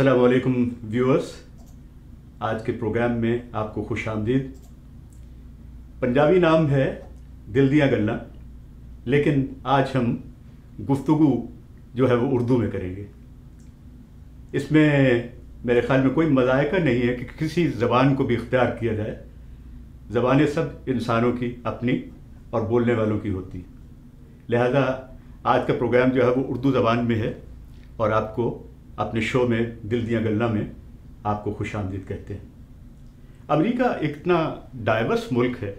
السلام علیکم ویورز، آج کے پروگرام میں آپ کو خوش آمدید۔ پنجابی نام ہے دل دیا گلا لیکن آج ہم گفتگو جو ہے وہ اردو میں کریں گے۔ اس میں میرے خیال میں کوئی مذائقہ نہیں ہے کہ کسی زبان کو بھی اختیار کیا جائے۔ زبانیں سب انسانوں کی اپنی اور بولنے والوں کی ہوتی لہذا آج کا پروگرام جو ہے وہ اردو زبان میں ہے اور آپ کو اپنے شو میں، دل دیا گلہ میں آپ کو خوش آمدید کہتے ہیں۔ امریکہ اتنا ڈائیورس ملک ہے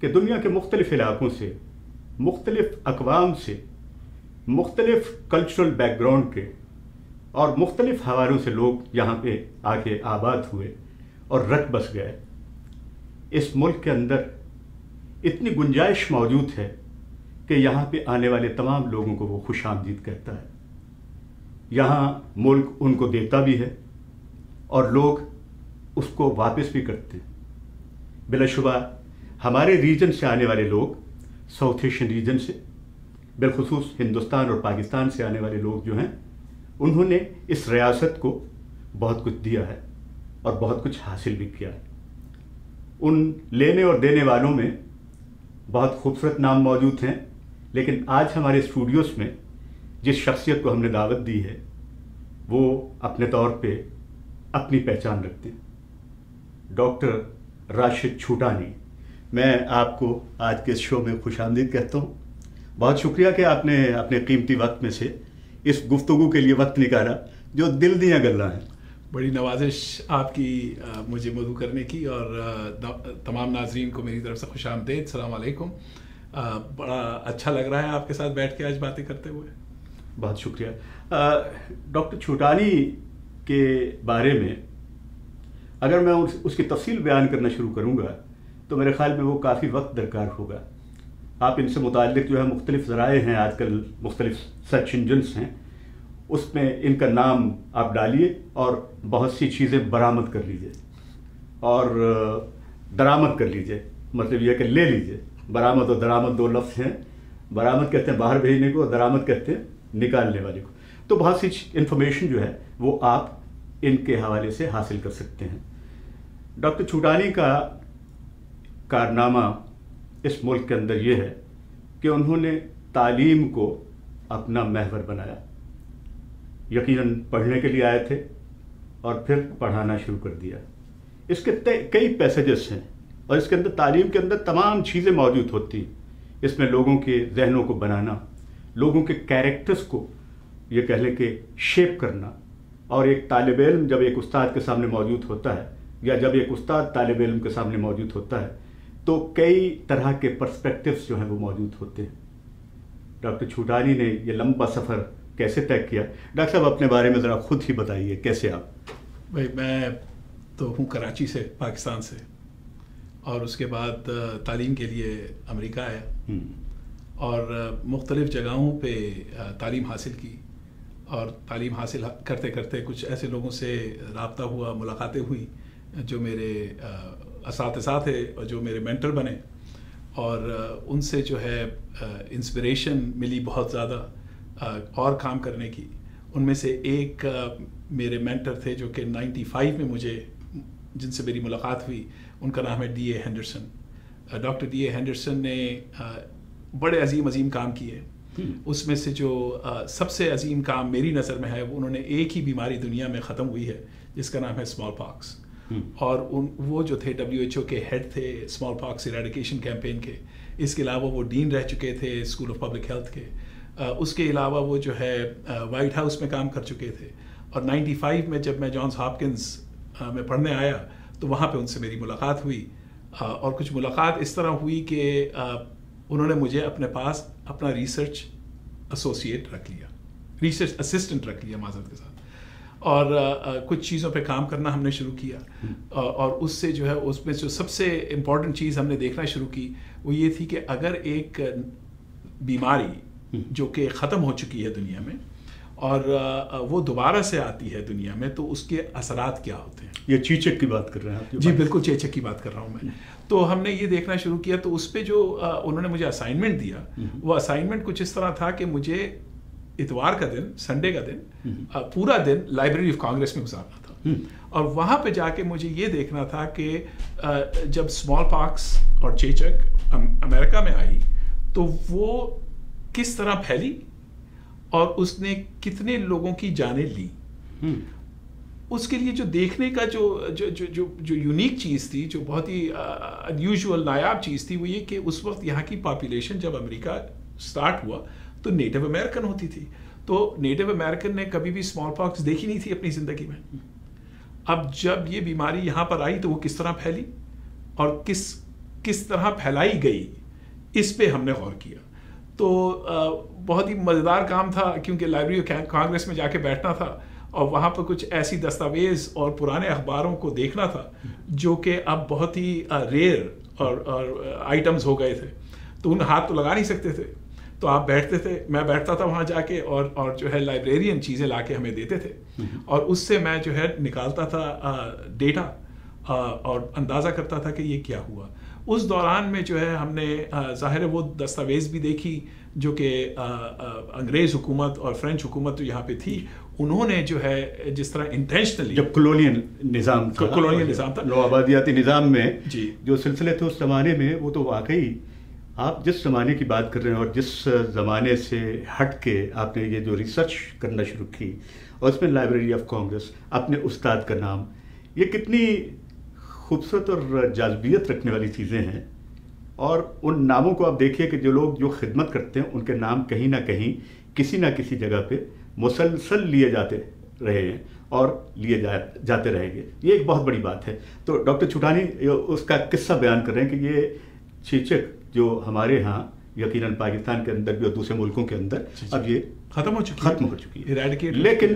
کہ دنیا کے مختلف علاقوں سے، مختلف اقوام سے، مختلف کلچرل بیک گراؤنڈ کے اور مختلف حوالوں سے لوگ یہاں پہ آ کے آباد ہوئے اور رٹ بس گئے۔ اس ملک کے اندر اتنی گنجائش موجود ہے کہ یہاں پہ آنے والے تمام لوگوں کو وہ خوش آمدید کہتا ہے۔ یہاں ملک ان کو دیتا بھی ہے اور لوگ اس کو واپس بھی کرتے ہیں۔ بلا شبہ، ہمارے ریجن سے آنے والے لوگ ساؤتھ ایشین ریجن سے، بالخصوص ہندوستان اور پاکستان سے آنے والے لوگ جو ہیں، انہوں نے اس ریاست کو بہت کچھ دیا ہے اور بہت کچھ حاصل بھی کیا ہے۔ ان لینے اور دینے والوں میں بہت خوبصورت نام موجود ہیں، لیکن آج ہمارے اسٹوڈیوز میں جس شخصیت کو ہم نے دعوت دی ہے وہ اپنے طور پہ اپنی پہچان رکھتے ہیں۔ ڈاکٹر راشد چھوٹانی، میں آپ کو آج کے شو میں خوش آمدید کہتا ہوں۔ بہت شکریہ کہ آپ نے اپنے قیمتی وقت میں سے اس گفتگو کے لیے وقت نکالا، جو دل دیا گلہ ہیں۔ بڑی نوازش آپ کی مجھے مدعو کرنے کی، اور تمام ناظرین کو میری طرف سے خوش آمدید۔ السلام علیکم۔ بڑا اچھا لگ رہا ہے آپ کے ساتھ بیٹھ کے آج باتیں کرتے ہوئے۔ بہت شکریہ۔ ڈاکٹر چھوٹانی کے بارے میں اگر میں اس کی تفصیل بیان کرنا شروع کروں گا تو میرے خیال میں وہ کافی وقت درکار ہوگا۔ آپ ان سے متعلق جو ہے مختلف ذرائع ہیں، آج کل مختلف سرچ انجنس ہیں، اس میں ان کا نام آپ ڈالیے اور بہت سی چیزیں برآمد کر لیجیے اور درآمد کر لیجیے۔ مطلب یہ کہ لے لیجیے۔ برآمد اور درآمد دو لفظ ہیں۔ برآمد کہتے ہیں باہر بھیجنے کو اور درآمد کہتے ہیں نکالنے والے کو۔ تو بہت سی انفارمیشن جو ہے وہ آپ ان کے حوالے سے حاصل کر سکتے ہیں۔ ڈاکٹر چھوٹانی کا کارنامہ اس ملک کے اندر یہ ہے کہ انہوں نے تعلیم کو اپنا محور بنایا۔ یقیناً پڑھنے کے لیے آئے تھے اور پھر پڑھانا شروع کر دیا۔ اس کے کئی پیسیجز ہیں اور اس کے اندر تعلیم کے اندر تمام چیزیں موجود ہوتی۔ اس میں لوگوں کے ذہنوں کو بنانا لوگوں کے کیریکٹرز کو یہ کہہ لیں کہ شیپ کرنا اور ایک طالب علم جب ایک استاد کے سامنے موجود ہوتا ہے یا جب ایک استاد طالب علم کے سامنے موجود ہوتا ہے تو کئی طرح کے پرسپیکٹوز جو ہیں وہ موجود ہوتے ہیں۔ ڈاکٹر چھوٹانی نے یہ لمبا سفر کیسے طے کیا؟ ڈاکٹر صاحب اپنے بارے میں ذرا خود ہی بتائیے کیسے آپ؟ بھائی میں تو ہوں کراچی سے پاکستان سے اور اس کے بعد تعلیم کے لیے امریکہ آیا۔ اور مختلف جگہوں پہ تعلیم حاصل کی اور تعلیم حاصل کرتے کرتے کچھ ایسے لوگوں سے رابطہ ہوا، ملاقاتیں ہوئی جو میرے اساتذہ تھے اور جو میرے مینٹر بنے اور ان سے جو ہے انسپریشن ملی بہت زیادہ اور کام کرنے کی۔ ان میں سے ایک میرے مینٹر تھے جو کہ نائنٹی فائیو میں مجھے جن سے میری ملاقات ہوئی، ان کا نام ہے D A Henderson doctor D A Henderson نے بڑے عظیم عظیم کام کیے اس میں سے جو سب سے عظیم کام میری نظر میں ہے وہ انہوں نے ایک ہی بیماری دنیا میں ختم ہوئی ہے جس کا نام ہے اسمال پاکس اور ان وہ جو تھے ڈبلیو ایچ او کے ہیڈ تھے اسمال پاکس اریڈیکیشن کیمپین کے اس کے علاوہ وہ ڈین رہ چکے تھے اسکول آف پبلک ہیلتھ کے۔ اس کے علاوہ وہ جو ہے وائٹ ہاؤس میں کام کر چکے تھے۔ اور نائنٹی فائیو میں جب میں جانس ہاپکنس میں پڑھنے آیا تو وہاں پہ ان سے میری ملاقات ہوئی۔ اور کچھ ملاقات اس طرح ہوئی کہ انہوں نے مجھے اپنے پاس اپنا ریسرچ ایسوسیٹ رکھ لیا۔ ریسرچ اسسٹنٹ رکھ لیا معذرت کے ساتھ۔ اور کچھ چیزوں پہ کام کرنا ہم نے شروع کیا۔ اور اس سے جو ہے اس میں جو سب سے امپورٹنٹ چیز ہم نے دیکھنا شروع کی وہ یہ تھی کہ اگر ایک بیماری جو کہ ختم ہو چکی ہے دنیا میں اور وہ دوبارہ سے آتی ہے دنیا میں تو اس کے اثرات کیا ہوتے ہیں؟ یہ چیچک کی بات کر رہے ہیں جی بالکل چیچک کی بات کر رہا ہوں میں۔ تو ہم نے یہ دیکھنا شروع کیا تو اس پہ جو انہوں نے مجھے اسائنمنٹ دیا وہ اسائنمنٹ کچھ اس طرح تھا کہ مجھے اتوار کا دن سنڈے کا دن پورا دن لائبریری آف کانگریس میں گزارنا تھا۔ اور وہاں پہ جا کے مجھے یہ دیکھنا تھا کہ جب اسمال پاکس اور چیچک امریکہ میں آئی تو وہ کس طرح پھیلی اور اس نے کتنے لوگوں کی جانیں لی؟ اس کے لیے جو دیکھنے کا جو جو جو جو یونیک چیز تھی، جو بہت ہی انیوژل نایاب چیز تھی، وہ یہ کہ اس وقت یہاں کی پاپولیشن جب امریکہ اسٹارٹ ہوا تو نیٹو امیرکن ہوتی تھی۔ تو نیٹو امیرکن نے کبھی بھی اسمال پاکس دیکھی نہیں تھی اپنی زندگی میں۔ اب جب یہ بیماری یہاں پر آئی تو وہ کس طرح پھیلی اور کس کس طرح پھیلائی گئی، اس پہ ہم نے غور کیا۔ تو بہت ہی مزیدار کام تھا، کیونکہ لائبریری کانگریس میں جا کے بیٹھنا تھا۔ اور وہاں پر کچھ ایسی دستاویز اور پرانے اخباروں کو دیکھنا تھا جو کہ اب بہت ہی ریئر اور آئٹمز ہو گئے تھے۔ تو ان ہاتھ تو لگا نہیں سکتے تھے۔ تو آپ بیٹھتے تھے میں بیٹھتا تھا وہاں جا کے اور اور جو ہے لائبریرین چیزیں لا کے ہمیں دیتے تھے۔ اور اس سے میں جو ہے نکالتا تھا ڈیٹا اور اندازہ کرتا تھا کہ یہ کیا ہوا۔ اس دوران میں جو ہے ہم نے ظاہر وہ دستاویز بھی دیکھی جو کہ انگریز حکومت اور فرینچ حکومت جو یہاں پہ تھی۔ انہوں نے جو ہے جس طرح انٹینشنلی جب کلونین نظام تھا کلونین نظام تھا۔ نو آبادیاتی نظام میں جی۔ جو سلسلے تھے اس زمانے میں وہ تو واقعی آپ جس زمانے کی بات کر رہے ہیں اور جس زمانے سے ہٹ کے آپ نے یہ جو ریسرچ کرنا شروع کی اور اس میں لائبریری آف کانگریس اپنے استاد کا نام یہ کتنی خوبصورت اور جاذبیت رکھنے والی چیزیں ہیں۔ اور ان ناموں کو آپ دیکھیے کہ جو لوگ جو خدمت کرتے ہیں ان کے نام کہیں نہ کہیں کسی نہ کسی جگہ پہ مسلسل لیے جاتے رہے ہیں اور لیے جاتے رہیں گے۔ یہ ایک بہت بڑی بات ہے۔ تو ڈاکٹر چھٹانی اس کا قصہ بیان کر رہے ہیں کہ یہ چیچک جو ہمارے ہاں یقیناً پاکستان کے اندر بھی اور دوسرے ملکوں کے اندر۔ اب یہ ختم ہو چکی ختم ہو چکی ہے۔ لیکن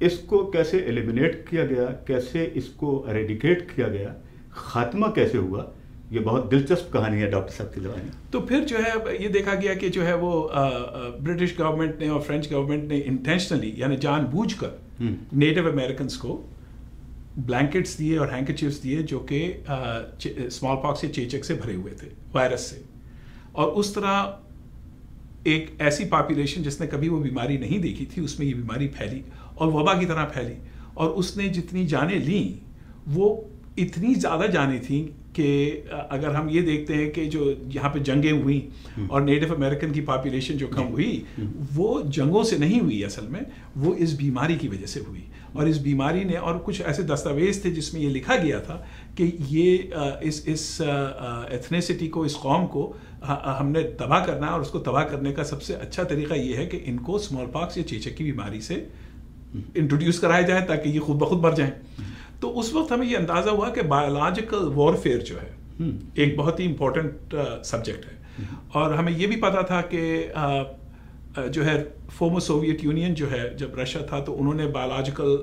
اس کو کیسے ایلیمنیٹ کیا گیا؟ کیسے اس کو ایریڈیکیٹ کیا گیا؟ خاتمہ کیسے ہوا؟ یہ بہت دلچسپ کہانی ہے ڈاکٹر صاحب کی زبان تو پھر جو ہے یہ دیکھا گیا کہ جو ہے وہ برٹش گورنمنٹ نے اور فرینچ گورنمنٹ نے انٹینشنلی یعنی جان بوجھ کر نیٹو امیریکنس کو بلینکٹس دیے اور ہینکچیوس دیے جو کہ اسمال پاکس یا چیچک سے بھرے ہوئے تھے وائرس سے۔ اور اس طرح ایک ایسی پاپولیشن جس نے کبھی وہ بیماری نہیں دیکھی تھی اس میں یہ بیماری پھیلی اور وبا کی طرح پھیلی۔ اور اس نے جتنی جانیں لیں وہ اتنی زیادہ جانیں تھیں کہ اگر ہم یہ دیکھتے ہیں کہ جو یہاں پہ جنگیں ہوئیں اور نیٹو امریکن کی پاپولیشن جو کم ہوئی وہ جنگوں سے نہیں ہوئی اصل میں وہ اس بیماری کی وجہ سے ہوئی. اور اس بیماری نے اور کچھ ایسے دستاویز تھے جس میں یہ لکھا گیا تھا کہ یہ اس اس ایتھنیسٹی کو اس قوم کو ہم نے تباہ کرنا ہے اور اس کو تباہ کرنے کا سب سے اچھا طریقہ یہ ہے کہ ان کو اسمال پاکس یا چیچک کی بیماری سے انٹروڈیوس کرایا جائے تاکہ یہ خود بخود مر جائیں۔ تو اس وقت ہمیں یہ اندازہ ہوا کہ بایولوجیکل وارفیئر جو ہے ایک بہت ہی امپورٹنٹ سبجیکٹ ہے۔ اور ہمیں یہ بھی پتا تھا کہ جو ہے فورمر سوویت یونین جو ہے جب رشیا تھا تو انہوں نے بایولوجیکل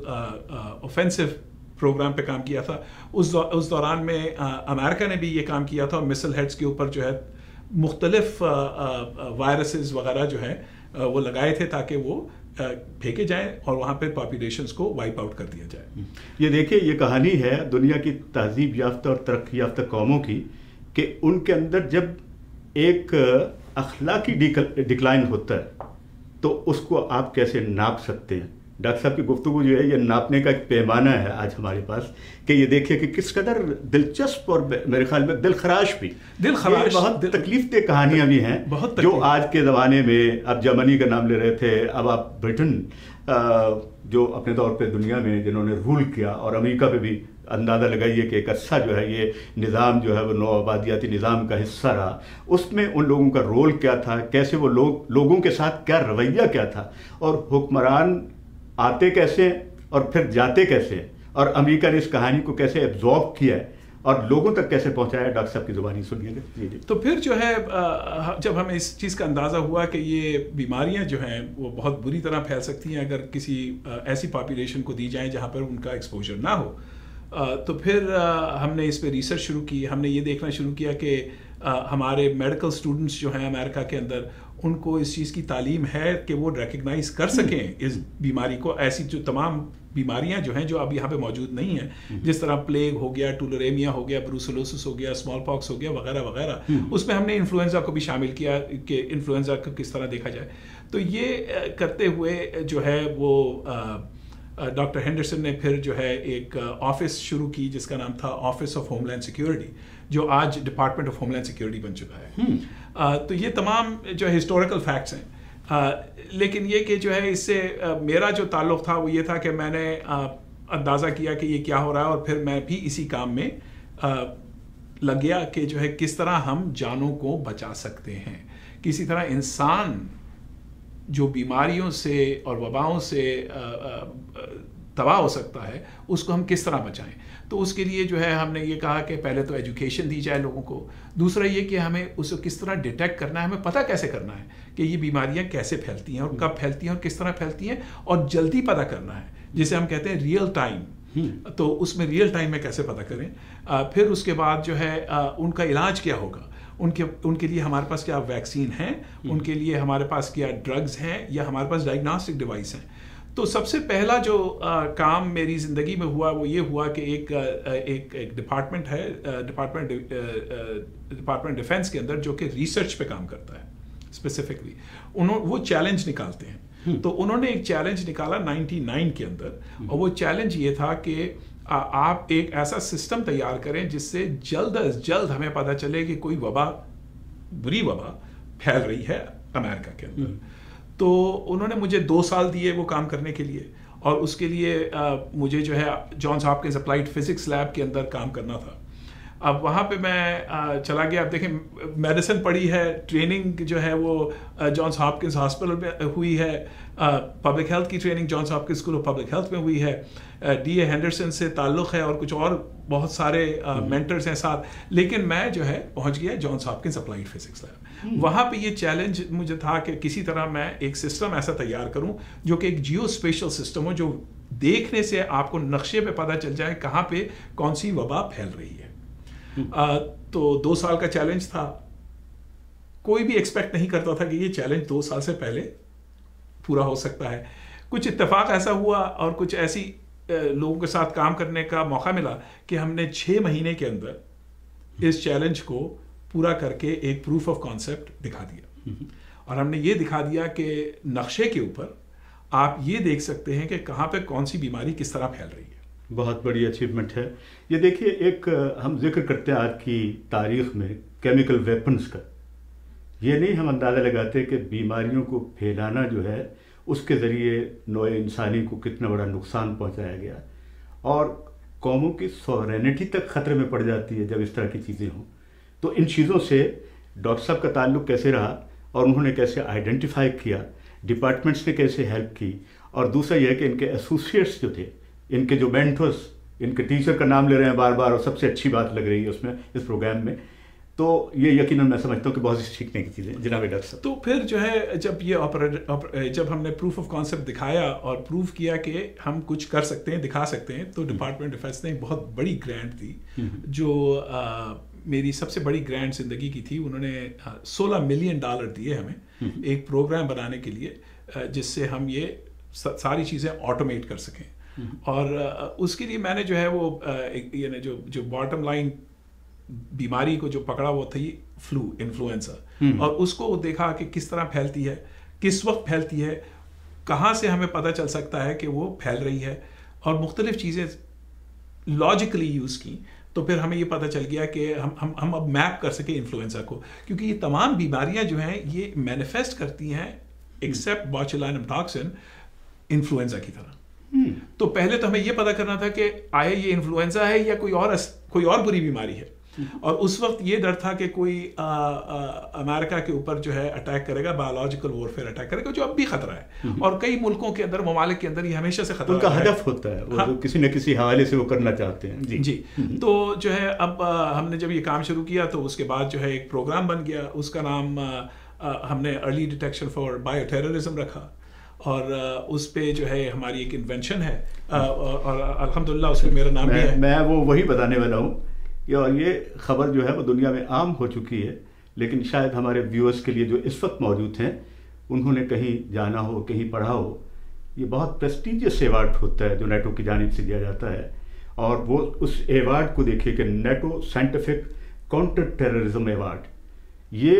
اوفینسو پروگرام پہ کام کیا تھا۔ اس دوران میں امریکہ نے بھی یہ کام کیا تھا اور مسل ہیڈس کے اوپر جو ہے مختلف وائرسز وغیرہ جو ہیں وہ لگائے تھے تاکہ وہ پھینکے جائیں اور وہاں پہ پاپولیشنس کو وائپ آؤٹ کر دیا جائے۔ یہ دیکھیے، یہ کہانی ہے دنیا کی تہذیب یافتہ اور ترقی یافتہ قوموں کی کہ ان کے اندر جب ایک اخلاقی ڈکلائن ہوتا ہے تو اس کو آپ کیسے ناپ سکتے ہیں؟ ڈاکٹر صاحب کی گفتگو جو ہے یہ ناپنے کا ایک پیمانہ ہے آج ہمارے پاس کہ یہ دیکھیے کہ کس قدر دلچسپ اور میرے خیال میں دل خراش بھی دل خراش بہت تکلیف دہ کہانیاں بھی ہیں جو آج کے زمانے میں اب جرمنی کا نام لے رہے تھے اب آپ برٹن جو اپنے طور پہ دنیا میں جنہوں نے رول کیا اور امریکہ پہ بھی اندازہ لگائیے کہ ایک عرصہ جو ہے یہ نظام جو ہے وہ نو آبادیاتی نظام کا حصہ رہا۔ اس میں ان لوگوں کا رول کیا تھا؟ کیسے وہ لوگ لوگوں کے ساتھ کیا رویہ کیا تھا؟ اور حکمران آتے کیسے اور پھر جاتے کیسے اور امریکہ نے اس کہانی کو کیسے ایبزارو کیا ہے؟ اور لوگوں تک کیسے پہنچایا ڈاکٹر صاحب کی زبانی سنیے گا۔ جی جی۔ تو پھر جو ہے جب ہمیں اس چیز کا اندازہ ہوا کہ یہ بیماریاں جو ہیں، وہ بہت بری طرح پھیل سکتی ہیں اگر کسی ایسی پاپولیشن کو دی جائیں جہاں پر ان کا ایکسپوجر نہ ہو۔ تو پھر ہم نے اس پہ ریسرچ شروع کی۔ ہم نے یہ دیکھنا شروع کیا کہ ہمارے میڈیکل اسٹوڈنٹس جو ہیں امریکہ کے اندر ان کو اس چیز کی تعلیم ہے کہ وہ ریکگنائز کر سکیں اس بیماری کو ایسی جو تمام بیماریاں جو ہیں جو اب یہاں پہ موجود نہیں ہیں جس طرح پلیگ ہو گیا ٹولوریمیا ہو گیا بروسلوسس ہو گیا اسمال پاکس ہو گیا وغیرہ وغیرہ. اس میں ہم نے انفلوئنزا کو بھی شامل کیا کہ انفلوئنزا کو کس طرح دیکھا جائے. تو یہ کرتے ہوئے جو ہے وہ ڈاکٹر ہینڈرسن نے پھر جو ہے ایک آفس شروع کی جس کا نام تھا office of homeland security جو آج department of homeland security بن چکا ہے. تو یہ تمام جو ہے ہسٹوریکل فیکٹس ہیں۔ لیکن یہ کہ جو ہے اس سے میرا جو تعلق تھا وہ یہ تھا کہ میں نے اندازہ کیا کہ یہ کیا ہو رہا ہے اور پھر میں بھی اسی کام میں لگ گیا کہ جو ہے کس طرح ہم جانوں کو بچا سکتے ہیں۔ کسی طرح انسان جو بیماریوں سے اور وباؤں سے تباہ ہو سکتا ہے اس کو ہم کس طرح بچائیں؟ تو اس کے لیے جو ہے ہم نے یہ کہا کہ پہلے تو ایجوکیشن دی جائے لوگوں کو دوسرا یہ کہ ہمیں اس کو کس طرح ڈیٹیکٹ کرنا ہے ہمیں پتہ کیسے کرنا ہے کہ یہ بیماریاں کیسے پھیلتی ہیں اور کب پھیلتی ہیں اور کس طرح پھیلتی ہیں اور جلدی پتہ کرنا ہے جسے ہم کہتے ہیں ریئل ٹائم تو اس میں ریئل ٹائم میں کیسے پتہ کریں؟ پھر اس کے بعد جو ہے ان کا علاج کیا ہوگا؟ ان کے ان کے لیے ہمارے پاس کیا ویکسین ہیں؟ ان کے لیے ہمارے پاس کیا ڈرگز ہیں یا ہمارے پاس ڈائگناسٹک ڈیوائس ہیں؟ تو سب سے پہلا جو کام میری زندگی میں ہوا وہ یہ ہوا کہ ایک ایک ایک ڈپارٹمنٹ ہے ڈپارٹمنٹ ڈپارٹمنٹ ڈیفینس کے اندر جو کہ ریسرچ پہ کام کرتا ہے اسپیسیفکلی انہوں وہ چیلنج نکالتے ہیں. تو انہوں نے ایک چیلنج نکالا نائنٹی نائن کے اندر اور وہ چیلنج یہ تھا کہ آپ ایک ایسا سسٹم تیار کریں جس سے جلد از جلد ہمیں پتہ چلے کہ کوئی وبا بری وبا پھیل رہی ہے امریکہ کے اندر. تو انہوں نے مجھے دو سال دیے وہ کام کرنے کے لیے اور اس کے لیے مجھے جو ہے Johns Hopkins applied physics lab کے اندر کام کرنا تھا۔ اب وہاں پہ میں چلا گیا۔ اب دیکھیں میڈیسن پڑھی ہے ٹریننگ جو ہے وہ جانس ہاپکنس ہاسپٹل میں ہوئی ہے۔ پبلک ہیلتھ کی training Johns Hopkins school of public health میں ہوئی ہے۔ ڈی اے ہینڈرسن سے تعلق ہے اور کچھ اور بہت سارے مینٹرس ہیں ساتھ۔ لیکن میں جو ہے، پہنچ گیا Johns Hopkins applied physics lab وہاں پہ یہ چیلنج مجھے تھا کہ کسی طرح میں ایک سسٹم ایسا تیار کروں جو کہ ایک جیو اسپیشل سسٹم ہو جو دیکھنے سے آپ کو نقشے پہ پتہ چل جائے کہاں پہ کون سی وبا پھیل رہی ہے۔ تو دو سال کا چیلنج تھا۔ کوئی بھی ایکسپیکٹ نہیں کرتا تھا کہ یہ چیلنج دو سال سے پہلے پورا ہو سکتا ہے۔ کچھ اتفاق ایسا ہوا اور کچھ ایسی لوگوں کے ساتھ کام کرنے کا موقع ملا کہ ہم نے چھ مہینے کے اندر اس چیلنج کو پورا کر کے ایک پروف آف کانسیپٹ دکھا دیا۔ اور ہم نے یہ دکھا دیا کہ نقشے کے اوپر آپ یہ دیکھ سکتے ہیں کہ کہاں پہ کون سی بیماری کس طرح پھیل رہی ہے۔ بہت بڑی اچیومنٹ ہے۔ یہ دیکھیے ایک، ہم ذکر کرتے ہیں آج کی تاریخ میں کیمیکل ویپنز کا۔ یہ نہیں ہم اندازہ لگاتے کہ بیماریوں کو پھیلانا جو ہے، اس کے ذریعے نوع انسانی کو کتنا بڑا نقصان پہنچایا گیا۔ اور قوموں کی سورینٹی تک خطرے میں پڑ جاتی ہے جب اس طرح کی چیزیں ہوں۔ تو ان چیزوں سے ڈاکٹر صاحب کا تعلق کیسے رہا اور انہوں نے کیسے آئیڈینٹیفائی کیا ڈپارٹمنٹس نے کیسے ہیلپ کی اور دوسرا یہ ہے کہ ان کے ایسوسیٹس جو تھے ان کے جو مینٹرس ان کے ٹیچر کا نام لے رہے ہیں بار بار اور سب سے اچھی بات لگ رہی ہے اس میں اس پروگرام میں. تو یہ یقیناً میں سمجھتا ہوں کہ بہت سی سیکھنے کی چیزیں جناب ڈاکٹر صاحب. تو پھر جو ہے جب یہ جب ہم نے پروف آف کانسیپٹ دکھایا اور پروف کیا کہ ہم کچھ کر سکتے ہیں دکھا سکتے ہیں تو ڈپارٹمنٹ ڈیفینس نے بہت بڑی گرانٹ دی جو میری سب سے بڑی گرانٹ زندگی کی تھی انہوں نے سولہ ملین ڈالر دیے ہمیں ایک پروگرام بنانے کے لیے جس سے ہم یہ ساری چیزیں آٹومیٹ کر سکیں۔ اور اس کے لیے میں نے جو ہے وہ یعنی جو جو باٹم لائن بیماری کو جو پکڑا وہ تھی فلو انفلوئنسا اور اس کو دیکھا کہ کس طرح پھیلتی ہے کس وقت پھیلتی ہے کہاں سے ہمیں پتہ چل سکتا ہے کہ وہ پھیل رہی ہے۔ اور مختلف چیزیں لاجیکلی یوز کی۔ تو پھر ہمیں یہ پتہ چل گیا کہ ہم ہم ہم اب میپ کر سکیں انفلوئنسا کو۔ کیونکہ یہ تمام بیماریاں جو ہیں یہ مینیفیسٹ کرتی ہیں ایکسیپٹ باچلائن ٹاکسن انفلوئنزا کی طرح۔ تو پہلے تو ہمیں یہ پتا کرنا تھا کہ آئے یہ انفلوئنزا ہے یا کوئی اور کوئی اور بری بیماری ہے۔ اور اس وقت یہ ڈر تھا کہ کوئی امریکہ کے اوپر جو ہے اٹیک کرے گا بایولوجیکل وار فیئر اٹیک کرے گا جو اب بھی خطرہ ہے۔ اور کئی ملکوں کے اندر ممالک کے اندر یہ ہمیشہ سے خطرہ ان کا ہدف ہوتا ہے وہ ہاں۔ کسی نہ کسی حوالے سے وہ کرنا چاہتے ہیں۔ جی۔ جی۔ تو جو ہے اب ہم نے جب یہ کام شروع کیا تو اس کے بعد جو ہے ایک پروگرام بن گیا۔ اس کا نام ہم نے early detection for bioterrorism رکھا۔ اور اس پہ جو ہے ہماری ایک انوینشن ہے۔ اور الحمد للہ اس میں میرا نام بھی ہے۔ میں وہ وہی بتانے والا ہوں اور یہ خبر جو ہے وہ دنیا میں عام ہو چکی ہے، لیکن شاید ہمارے ویورز کے لیے جو اس وقت موجود ہیں، انہوں نے کہیں جانا ہو، کہیں پڑھا ہو، یہ بہت پریسٹیجیس ایوارڈ ہوتا ہے جو نیٹو کی جانب سے دیا جاتا ہے۔ اور وہ اس ایوارڈ کو دیکھے کہ NATO scientific counter terrorism award یہ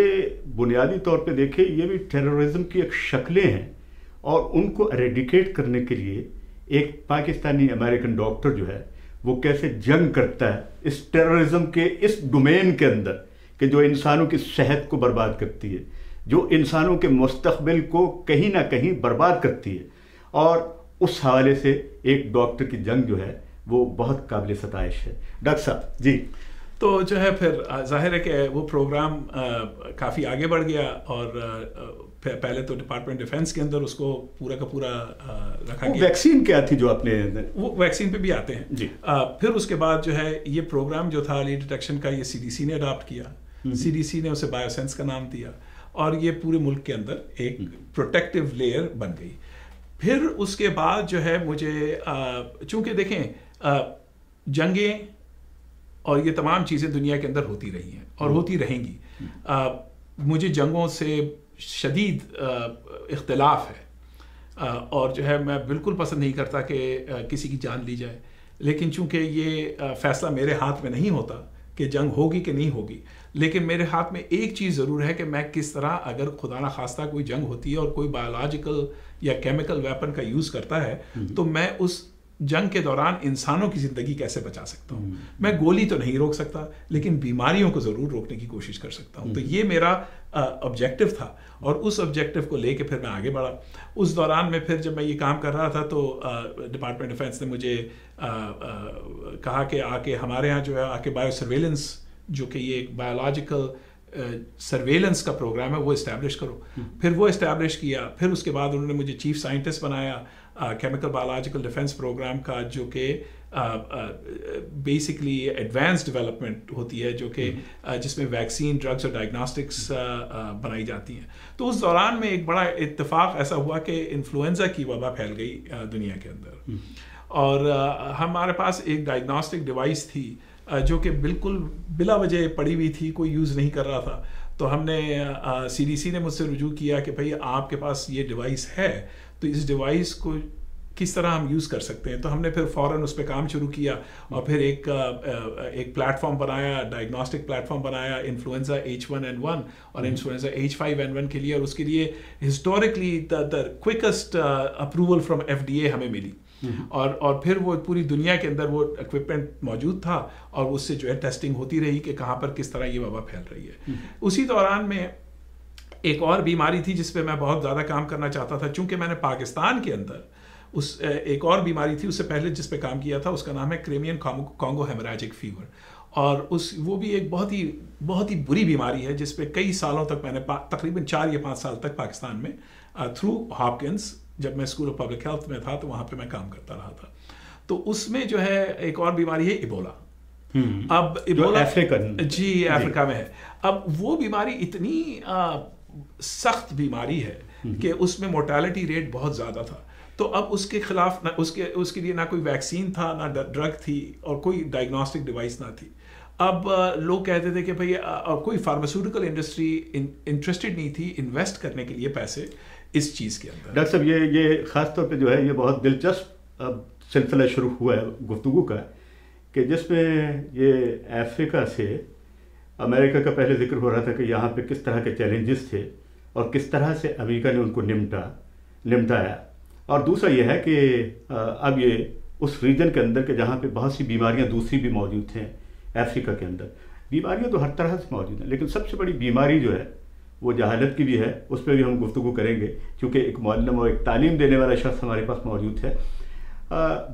بنیادی طور پہ دیکھے یہ بھی ٹیررزم کی ایک شکلیں ہیں۔ اور ان کو ریڈیکیٹ کرنے کے لیے ایک پاکستانی امریکن ڈاکٹر جو ہے وہ کیسے جنگ کرتا ہے، اس ٹیررزم کے اس ڈومین کے اندر کہ جو انسانوں کی صحت کو برباد کرتی ہے، جو انسانوں کے مستقبل کو کہیں نہ کہیں برباد کرتی ہے۔ اور اس حوالے سے ایک ڈاکٹر کی جنگ جو ہے، وہ بہت قابل ستائش ہے۔ ڈاکٹر صاحب جی۔ تو جو ہے پھر، ظاہر ہے کہ وہ پروگرام کافی آگے بڑھ گیا اور پہلے تو ڈپارٹمنٹ ڈیفینس کے اندر اس کو پورا کا پورا رکھا گیا۔ ویکسین کیا تھی جو آپ نے وہ ویکسین پہ بھی آتے ہیں۔ جی۔ پھر اس کے بعد جو ہے یہ پروگرام جو تھا لی ڈیٹیکشن کا یہ سی ڈی سی نے اڈاپٹ کیا۔ سی ڈی سی نے اسے بایو سینس کا نام دیا۔ اور یہ پورے ملک کے اندر ایک پروٹیکٹیو لیئر بن گئی۔ پھر اس کے بعد جو ہے مجھے چونکہ دیکھیں جنگیں اور یہ تمام چیزیں دنیا کے اندر ہوتی رہی ہیں اور ہوتی رہیں گی۔ مجھے جنگوں سے شدید اختلاف ہے۔ اور جو ہے میں بالکل پسند نہیں کرتا کہ کسی کی جان لی جائے۔ لیکن چونکہ یہ فیصلہ میرے ہاتھ میں نہیں ہوتا کہ جنگ ہوگی کہ نہیں ہوگی لیکن میرے ہاتھ میں ایک چیز ضرور ہے کہ میں کس طرح اگر خدا نہ خواستہ کوئی جنگ ہوتی ہے اور کوئی بایولوجیکل یا کیمیکل ویپن کا یوز کرتا ہے تو میں اس جنگ کے دوران انسانوں کی زندگی کیسے بچا سکتا ہوں؟ میں گولی تو نہیں روک سکتا لیکن بیماریوں کو ضرور روکنے کی کوشش کر سکتا ہوں۔ تو یہ میرا آبجیکٹو تھا اور اس آبجیکٹو کو لے کے پھر میں آگے بڑھا۔ اس دوران میں پھر جب میں یہ کام کر رہا تھا تو ڈپارٹمنٹ ڈیفینس نے مجھے کہا کہ آ کے ہمارے یہاں جو ہے آ کے بایو سرویلنس جو کہ یہ ایک بایولوجیکل سرویلنس کا پروگرام ہے وہ اسٹیبلش کرو۔ پھر وہ اسٹیبلش کیا۔ پھر اس کے بعد انہوں نے مجھے چیف سائنٹسٹ بنایا۔ کیمیکل بایولوجیکل ڈیفینس پروگرام کا جو کہ بیسکلی ایڈوانس ڈیولپمنٹ ہوتی ہے جو کہ جس میں ویکسین ڈرگس اور ڈائگنوسٹکس بنائی جاتی ہیں۔ تو اس دوران میں ایک بڑا اتفاق ایسا ہوا کہ انفلوئنزا کی وبا پھیل گئی دنیا کے اندر۔ اور ہمارے پاس ایک ڈائگنوسٹک ڈیوائس تھی جو کہ بالکل بلا وجہ پڑی ہوئی تھی کوئی یوز نہیں کر رہا تھا۔ تو ہم نے سی ڈی سی نے مجھ سے رجوع کیا کہ بھائی آپ کے پاس یہ ڈیوائس ہے تو اس ڈیوائس کو کس طرح ہم یوز کر سکتے ہیں؟ تو ہم نے پھر فوراً اس پہ کام شروع کیا اور پھر ایک ایک پلیٹ فارم بنایا ڈائگنوسٹک پلیٹ فارم بنایا influenza H one N one اور influenza H five N one کے لیے اور اس کے لیے historically the the quickest approval from FDA D A ہمیں ملی۔ اور اور پھر وہ پوری دنیا کے اندر وہ اکوپمنٹ موجود تھا اور اس سے جو ہے ٹیسٹنگ ہوتی رہی کہ کہاں پر کس طرح یہ وبا پھیل رہی ہے۔ اسی دوران میں ایک اور بیماری تھی جس پہ میں بہت زیادہ کام کرنا چاہتا تھا چونکہ میں نے پاکستان کے اندر اس ایک اور بیماری تھی اس سے پہلے جس پہ کام کیا تھا اس کا نام ہے کریمین کانگو ہیمراجک فیور۔ اور اس وہ بھی ایک بہت ہی بہت ہی بری بیماری ہے جس پہ کئی سالوں تک میں نے تقریباً چار یا پانچ سال تک پاکستان میں تھرو ہاپکنس جب میں اسکول آف پبلک ہیلتھ میں تھا تو وہاں پہ میں کام کرتا رہا تھا۔ تو اس میں جو ہے ایک اور بیماری ہے ایبولا اب ایبولا جی افریقہ میں ہے۔ اب وہ بیماری اتنی سخت بیماری ہے کہ اس میں مورٹیلٹی ریٹ بہت زیادہ تھا۔ تو اب اس کے خلاف نہ اس کے اس کے لیے نہ کوئی ویکسین تھا نہ ڈرگ تھی اور کوئی ڈائگنوسٹک ڈیوائس نہ تھی۔ اب لوگ کہتے تھے کہ بھائی کوئی فارماسیوٹیکل انڈسٹری انٹرسٹڈ نہیں تھی انویسٹ کرنے کے لیے پیسے اس چیز کے اندر۔ ڈاکٹر صاحب یہ یہ خاص طور پہ جو ہے یہ بہت دلچسپ سلسلہ شروع ہوا ہے گفتگو کا کہ جس میں یہ افریقہ سے امریکہ کا پہلے ذکر ہو رہا تھا کہ یہاں پہ کس طرح کے چیلنجز تھے اور کس طرح سے امریکہ نے ان کو نمٹا، نمٹایا۔ اور دوسرا یہ ہے کہ اب یہ اس ریجن کے اندر کہ جہاں پہ بہت سی بیماریاں دوسری بھی موجود ہیں افریقہ کے اندر۔ بیماریاں تو ہر طرح سے موجود ہیں، لیکن سب سے بڑی بیماری جو ہے، وہ جہالت کی بھی ہے۔ اس پہ بھی ہم گفتگو کریں گے، کیونکہ ایک معلم اور ایک تعلیم دینے والا شخص ہمارے پاس موجود ہے۔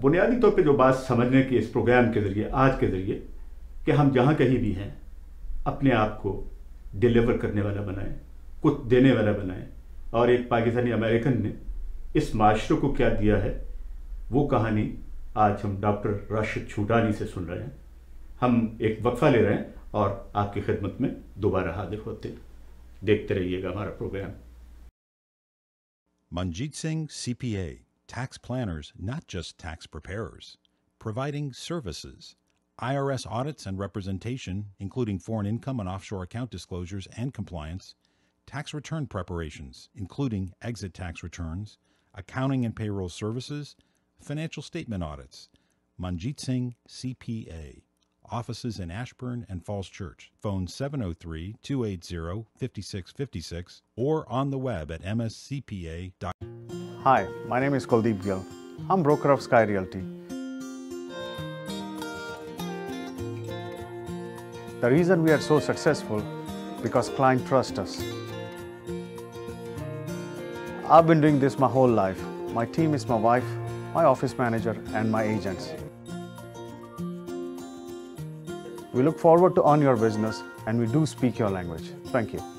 بنیادی طور پہ جو بات سمجھنے کی اس پروگرام کے ذریعے، آج کے ذریعے کہ ہم جہاں کہیں بھی ہیں اپنے آپ کو ڈیلیور کرنے والا بنائیں کچھ دینے والا بنائیں اور ایک پاکستانی امریکن نے اس معاشرے کو کیا دیا ہے؟ وہ کہانی آج ہم ڈاکٹر راشد چھوٹانی سے سن رہے ہیں۔ ہم ایک وقفہ لے رہے ہیں اور آپ کی خدمت میں دوبارہ حاضر ہوتے دیکھتے رہیے گا ہمارا programme. Manjit Singh C P A tax planners not just tax preparers providing services IRS audits and representation, including foreign income and offshore account disclosures and compliance, tax return preparations, including exit tax returns, accounting and payroll services, financial statement audits. Manjit Singh, CPA. Offices in Ashburn and Falls Church. Phone 703 280 5656 or on the web at mscpa.com. Hi, my name is Kuldeep Gill. I'm broker of Sky Realty. The reason we are so successful because client trust us. I've been doing this my whole life. My team is my wife, my office manager and my agents. We look forward to earn your business and we do speak your language. Thank you.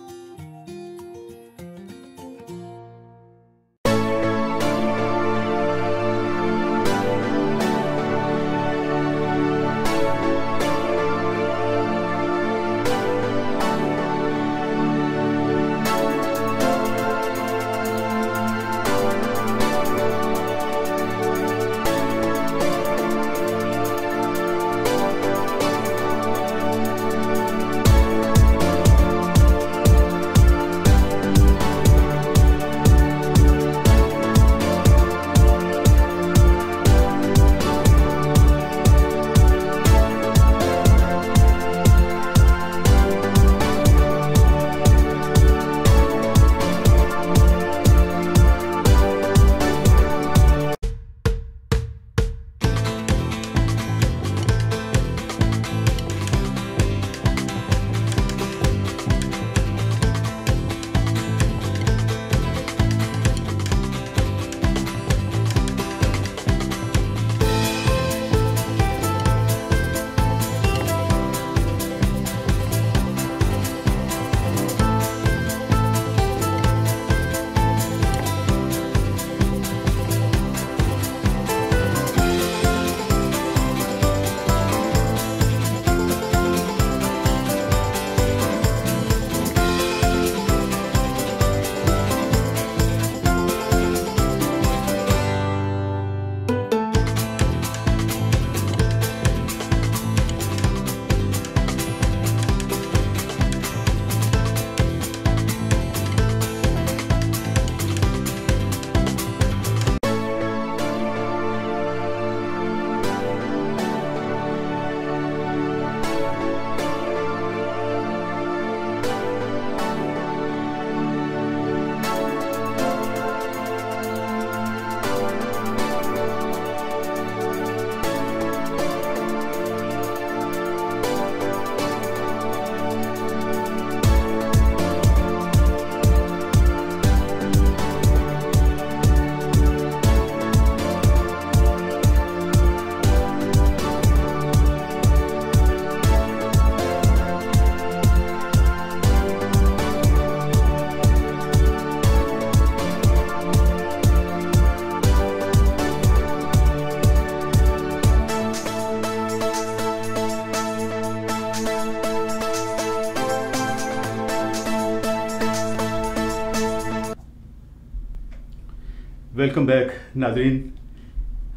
Welcome back ناظرین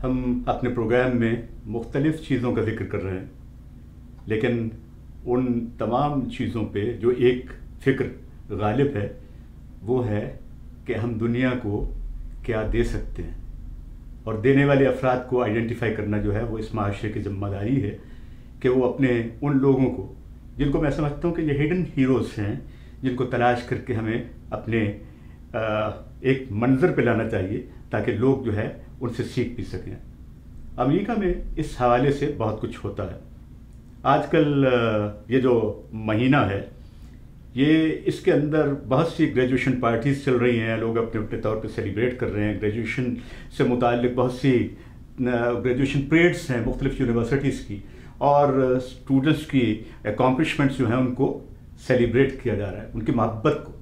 ہم اپنے programme میں مختلف چیزوں کا ذکر کر رہے ہیں، لیکن ان تمام چیزوں پہ جو ایک فکر غالب ہے، وہ ہے کہ ہم دنیا کو کیا دے سکتے ہیں۔ اور دینے والے افراد کو آئیڈینٹیفائی کرنا جو ہے، وہ اس معاشرے کی ذمہ داری ہے کہ وہ اپنے ان لوگوں کو، جن کو میں سمجھتا ہوں کہ یہ ہیڈن ہیروز ہیں، جن کو تلاش کر کے ہمیں اپنے آ ایک منظر پہ لانا چاہیے تاکہ لوگ جو ہے ان سے سیکھ بھی سکیں۔ امریکہ میں اس حوالے سے بہت کچھ ہوتا ہے۔ آج کل یہ جو مہینہ ہے، یہ اس کے اندر بہت سی گریجویشن پارٹیز چل رہی ہیں۔ لوگ اپنے اپنے طور پہ سیلیبریٹ کر رہے ہیں۔ گریجویشن سے متعلق بہت سی گریجویشن پریڈس ہیں مختلف یونیورسٹیز کی۔ اور اسٹوڈنٹس کی اکامپلشمنٹس جو ہیں، ان کو سیلیبریٹ کیا جا رہا ہے۔ ان کی محبت کو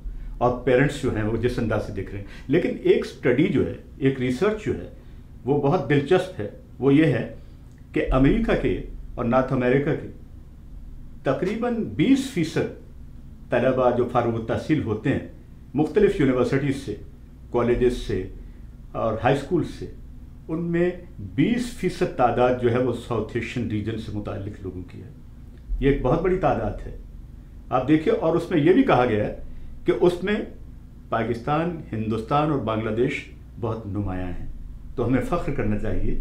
اور پیرنٹس جو ہیں وہ جس انداز سے دیکھ رہے ہیں۔ لیکن ایک سٹڈی جو ہے، ایک ریسرچ جو ہے، وہ بہت دلچسپ ہے۔ وہ یہ ہے کہ امریکہ کے اور نارتھ امریکہ کے تقریباً بیس فیصد طلبہ جو فارغ التحصیل ہوتے ہیں، مختلف یونیورسٹیز سے کالجز سے اور ہائی اسکول سے، ان میں بیس فیصد تعداد جو ہے وہ ساؤتھ ایشین ریجن سے متعلق لوگوں کی ہے۔ یہ ایک بہت بڑی تعداد ہے۔ آپ دیکھیے، اور اس میں یہ بھی کہا گیا ہے کہ اس میں پاکستان، ہندوستان اور بنگلہ دیش بہت نمایاں ہیں۔ تو ہمیں فخر کرنا چاہیے